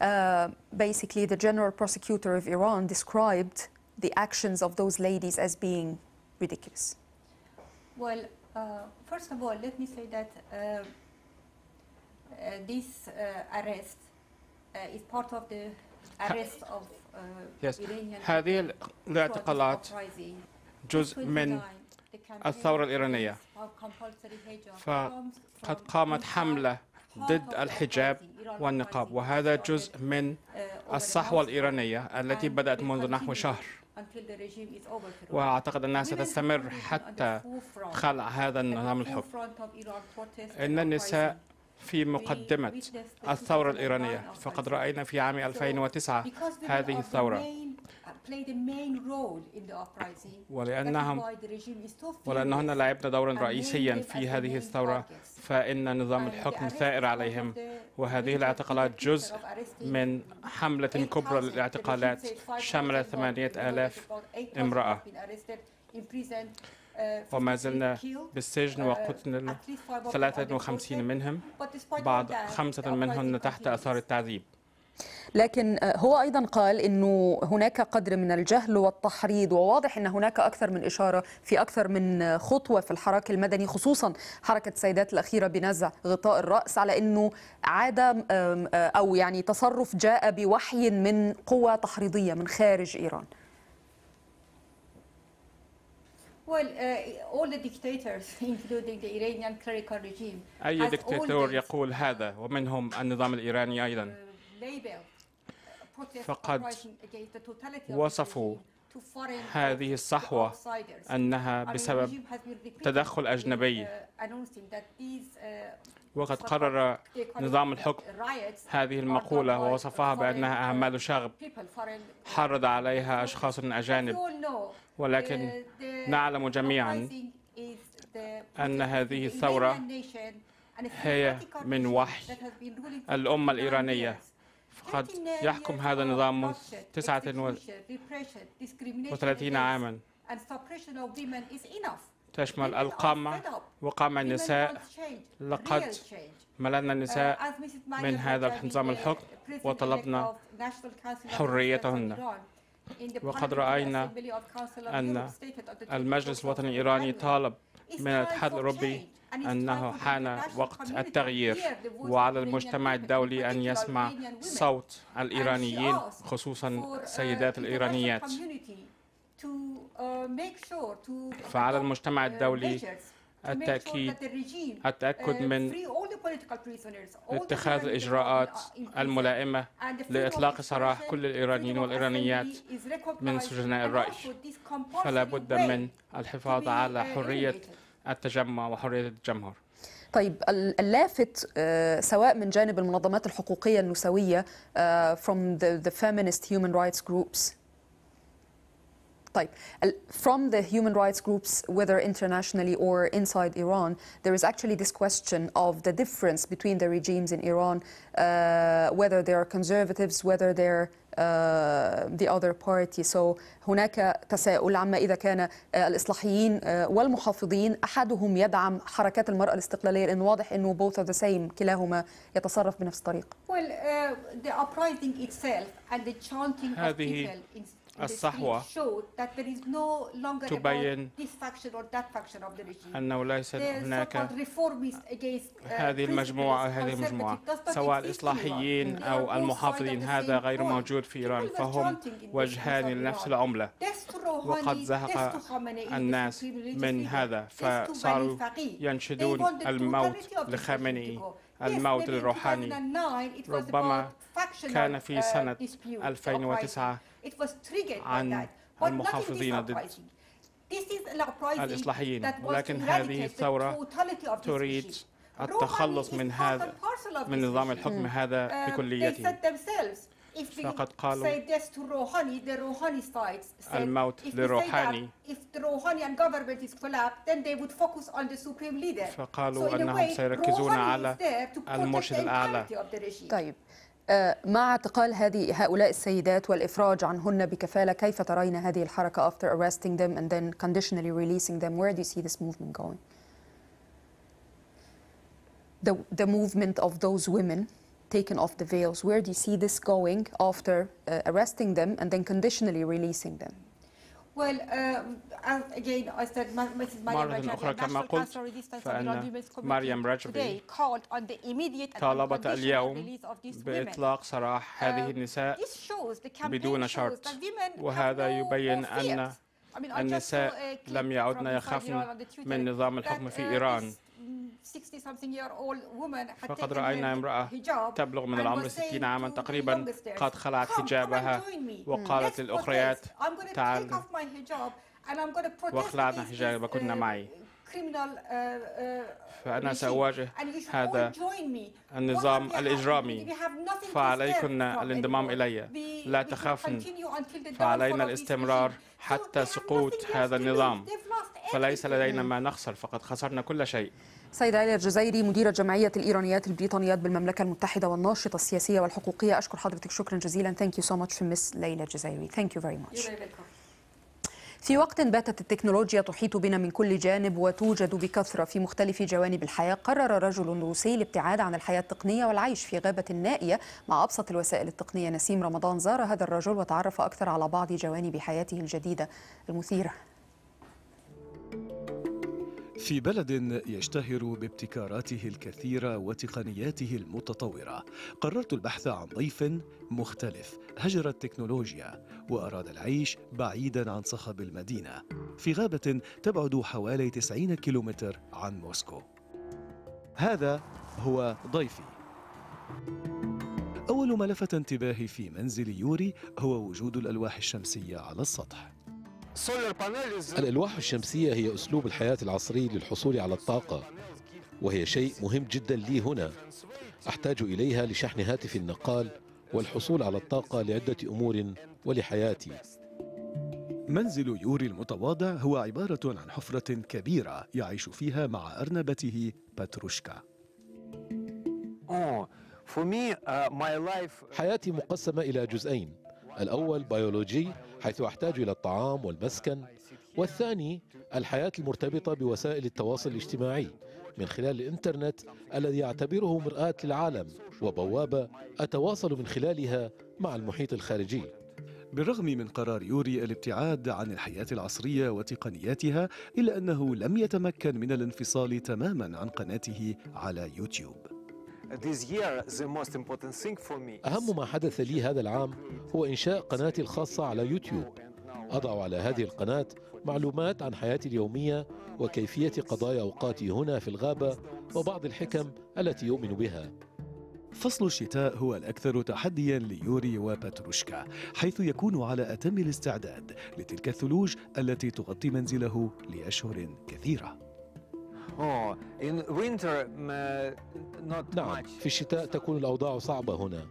Uh, basically, the general prosecutor of Iran described the actions of those ladies as being ridiculous. Well, uh, first of all, let me say that uh, uh, this uh, arrest uh, is part of the arrest of uh, Yes. Iranian هذه people الاعتقالات. جزء من 29, the campaign الثورة الإيرانية فقد قامت حملة ضد الحجاب والنقاب وهذا جزء من uh, الصحوة الإيرانية التي بدأت منذ نحو شهر وأعتقد أنها ستستمر حتى خلع هذا النظام الحر إن النساء في مقدمة الثورة الإيرانية. فقد رأينا في عام 2009 هذه الثورة. ولأنهم ولأنهن لعبن دورا رئيسيا في هذه الثورة فإن نظام الحكم ثائر عليهم. وهذه الاعتقالات جزء من حملة كبرى للاعتقالات. شملت 8000 امرأة. وما زلنا بالسجن وقتل 53 منهم. بعض خمسة منهن تحت أثار التعذيب. لكن آه، هو أيضا قال إنه هناك قدر من الجهل والتحريض وواضح إن هناك أكثر من إشارة في أكثر من خطوة في الحراك المدني خصوصا حركة السيدات الأخيرة بنزع غطاء الرأس على إنه عادة آم، آه، أو يعني تصرف جاء بوحي من قوى تحريضية من خارج إيران. Well, uh, أي دكتاتور يقول هذا؟ ومنهم النظام الإيراني أيضا. فقد وصفوا هذه الصحوة أنها بسبب تدخل أجنبي. وقد قرر نظام الحكم هذه المقولة ووصفها بأنها أعمال شغب حرض عليها أشخاص أجانب. ولكن نعلم جميعا أن هذه الثورة هي من وحي الأمة الإيرانية. فقد يحكم هذا النظام منذ 39 عاما. تشمل القمع وقمع النساء. لقد ملأنا النساء من هذا النظام الحكم وطلبنا حريتهن. وقد رأينا أن المجلس الوطني الإيراني طالب من الاتحاد الأوروبي أنه حان وقت التغيير وعلى المجتمع الدولي أن يسمع صوت الإيرانيين خصوصا سيدات الإيرانيات. فعلى المجتمع الدولي التأكيد التأكد من اتخاذ الإجراءات الملائمة لإطلاق سراح كل الإيرانيين والإيرانيات من سجناء الرأي. فلا بد من الحفاظ على حرية التجمع وحرية التجمهر طيب ال- اللافت آه، سواء من جانب المنظمات الحقوقية النسوية آه، from the, the feminist human rights groups طيب ال- from the human rights groups whether internationally or inside Iran there is actually this question of the difference between the regimes in Iran uh, whether they are conservatives whether they're uh, the other party. So هناك تساؤل عما إذا كان آه، الإصلاحيين آه، والمحافظين أحدهم يدعم حركات المرأة الاستقلالية لأنه واضح أنه both of the same كلاهما يتصرف بنفس الطريقة. Well, uh, the uprising itself and the chanting of people الصحوة تبين أنه ليس هناك هذه المجموعة أو هذه المجموعة سواء الإصلاحيين أو المحافظين هذا غير موجود في إيران فهم وجهان لنفس العملة. وقد زهق الناس من هذا فصاروا ينشدون الموت لخامنئي الموت الروحاني ربما كان في سنة 2009 it was triggered عن by that. But nothing This is an uprising that ولكن هذه الثورة تريد التخلص من هذا من نظام الحكم هذا بكليته. فقد قالوا الموت للروحاني فقالوا أنهم سيركزون على المرشد الأعلى. طيب. مع اعتقال هذه هؤلاء السيدات والإفراج عنهن بكفالة كيف ترين هذه الحركة after arresting them and then conditionally releasing them where do you see this movement going the, the movement of those women taken off the veils where do you see this going after uh, arresting them and then conditionally releasing them مرة أخرى كما قلت فأن مريم راجبي طالبت اليوم بإطلاق سراح هذه النساء بدون شرط. وهذا يبين أن النساء لم يعدن يخافن من نظام الحكم في إيران. This 60-something year old woman had فقد رأينا امرأة تبلغ من العمر was saying 60 عاما تقريبا قد خلعت "Come, come and حجابها. وقالت للأخريات تعال حجابكن this, uh, معي uh, uh, فأنا. سأواجه هذا. النظام الإجرامي فعليكن الانضمام. إلي لا تخافن فعلينا الاستمرار. حتى سقوط هذا النظام فليس لدينا ما نخسر فقد خسرنا كل شيء. سيدة عيلة الجزائري مديرة جمعية الإيرانيات البريطانيات بالمملكة المتحدة والناشطة السياسية والحقوقية. أشكر حضرتك شكرا جزيلا. Thank you so much for Miss ليلى الجزائري. Thank you very much. في وقت باتت التكنولوجيا تحيط بنا من كل جانب وتوجد بكثرة في مختلف جوانب الحياة. قرر رجل روسي الابتعاد عن الحياة التقنية والعيش في غابة نائية مع أبسط الوسائل التقنية. نسيم رمضان زار هذا الرجل وتعرف أكثر على بعض جوانب حياته الجديدة. المثيرة. في بلد يشتهر بابتكاراته الكثيرة وتقنياته المتطورة. قررت البحث عن ضيف مختلف. هجر التكنولوجيا وأراد العيش بعيدا عن صخب المدينة. في غابة تبعد حوالي 90 كيلومتر عن موسكو. هذا هو ضيفي. أول ما لفت انتباهي في منزل يوري هو وجود الألواح الشمسية على السطح. الألواح الشمسية هي أسلوب الحياة العصري للحصول على الطاقة وهي شيء مهم جدا لي هنا. أحتاج إليها لشحن هاتفي النقال والحصول على الطاقة لعدة أمور ولحياتي. منزل يوري المتواضع هو عبارة عن حفرة كبيرة يعيش فيها مع أرنبته باتروشكا. حياتي مقسمة إلى جزئين. الأول بيولوجي حيث أحتاج إلى الطعام والمسكن. والثاني الحياة المرتبطة بوسائل التواصل الاجتماعي من خلال الإنترنت الذي أعتبره مرآة للعالم وبوابة أتواصل من خلالها مع المحيط الخارجي. بالرغم من قرار يوري الابتعاد عن الحياة العصرية وتقنياتها إلا أنه لم يتمكن من الانفصال تماما عن قناته على يوتيوب. أهم ما حدث لي هذا العام هو إنشاء قناتي الخاصة على يوتيوب. أضع على هذه القناة معلومات عن حياتي اليومية وكيفية قضاء أوقاتي هنا في الغابة وبعض الحكم التي يؤمن بها. فصل الشتاء هو الأكثر تحديا ليوري وباتروشكا حيث يكون على أتم الاستعداد لتلك الثلوج التي تغطي منزله لأشهر كثيرة. نعم في الشتاء تكون الأوضاع صعبة هنا.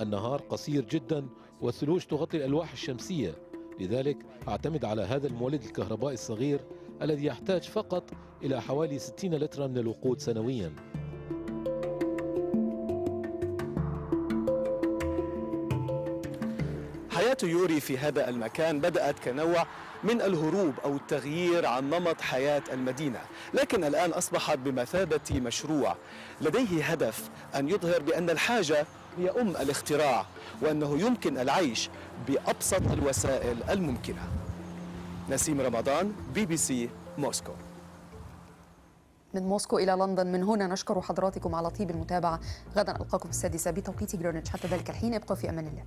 النهار قصير جدا والثلوج تغطي الألواح الشمسية. لذلك أعتمد على هذا المولد الكهربائي الصغير الذي يحتاج فقط إلى حوالي 60 لترا من الوقود سنوياً. حياة يوري في هذا المكان بدأت كنوع من الهروب أو التغيير عن نمط حياة المدينة. لكن الآن أصبحت بمثابة مشروع. لديه هدف أن يظهر بأن الحاجة هي أم الاختراع وأنه يمكن العيش بأبسط الوسائل الممكنة. نسيم رمضان بي بي سي موسكو. من موسكو إلى لندن. من هنا نشكر حضراتكم على طيب المتابعة. غدا ألقاكم السادسة بتوقيت جرينتش حتى ذلك الحين ابقوا في أمان الله.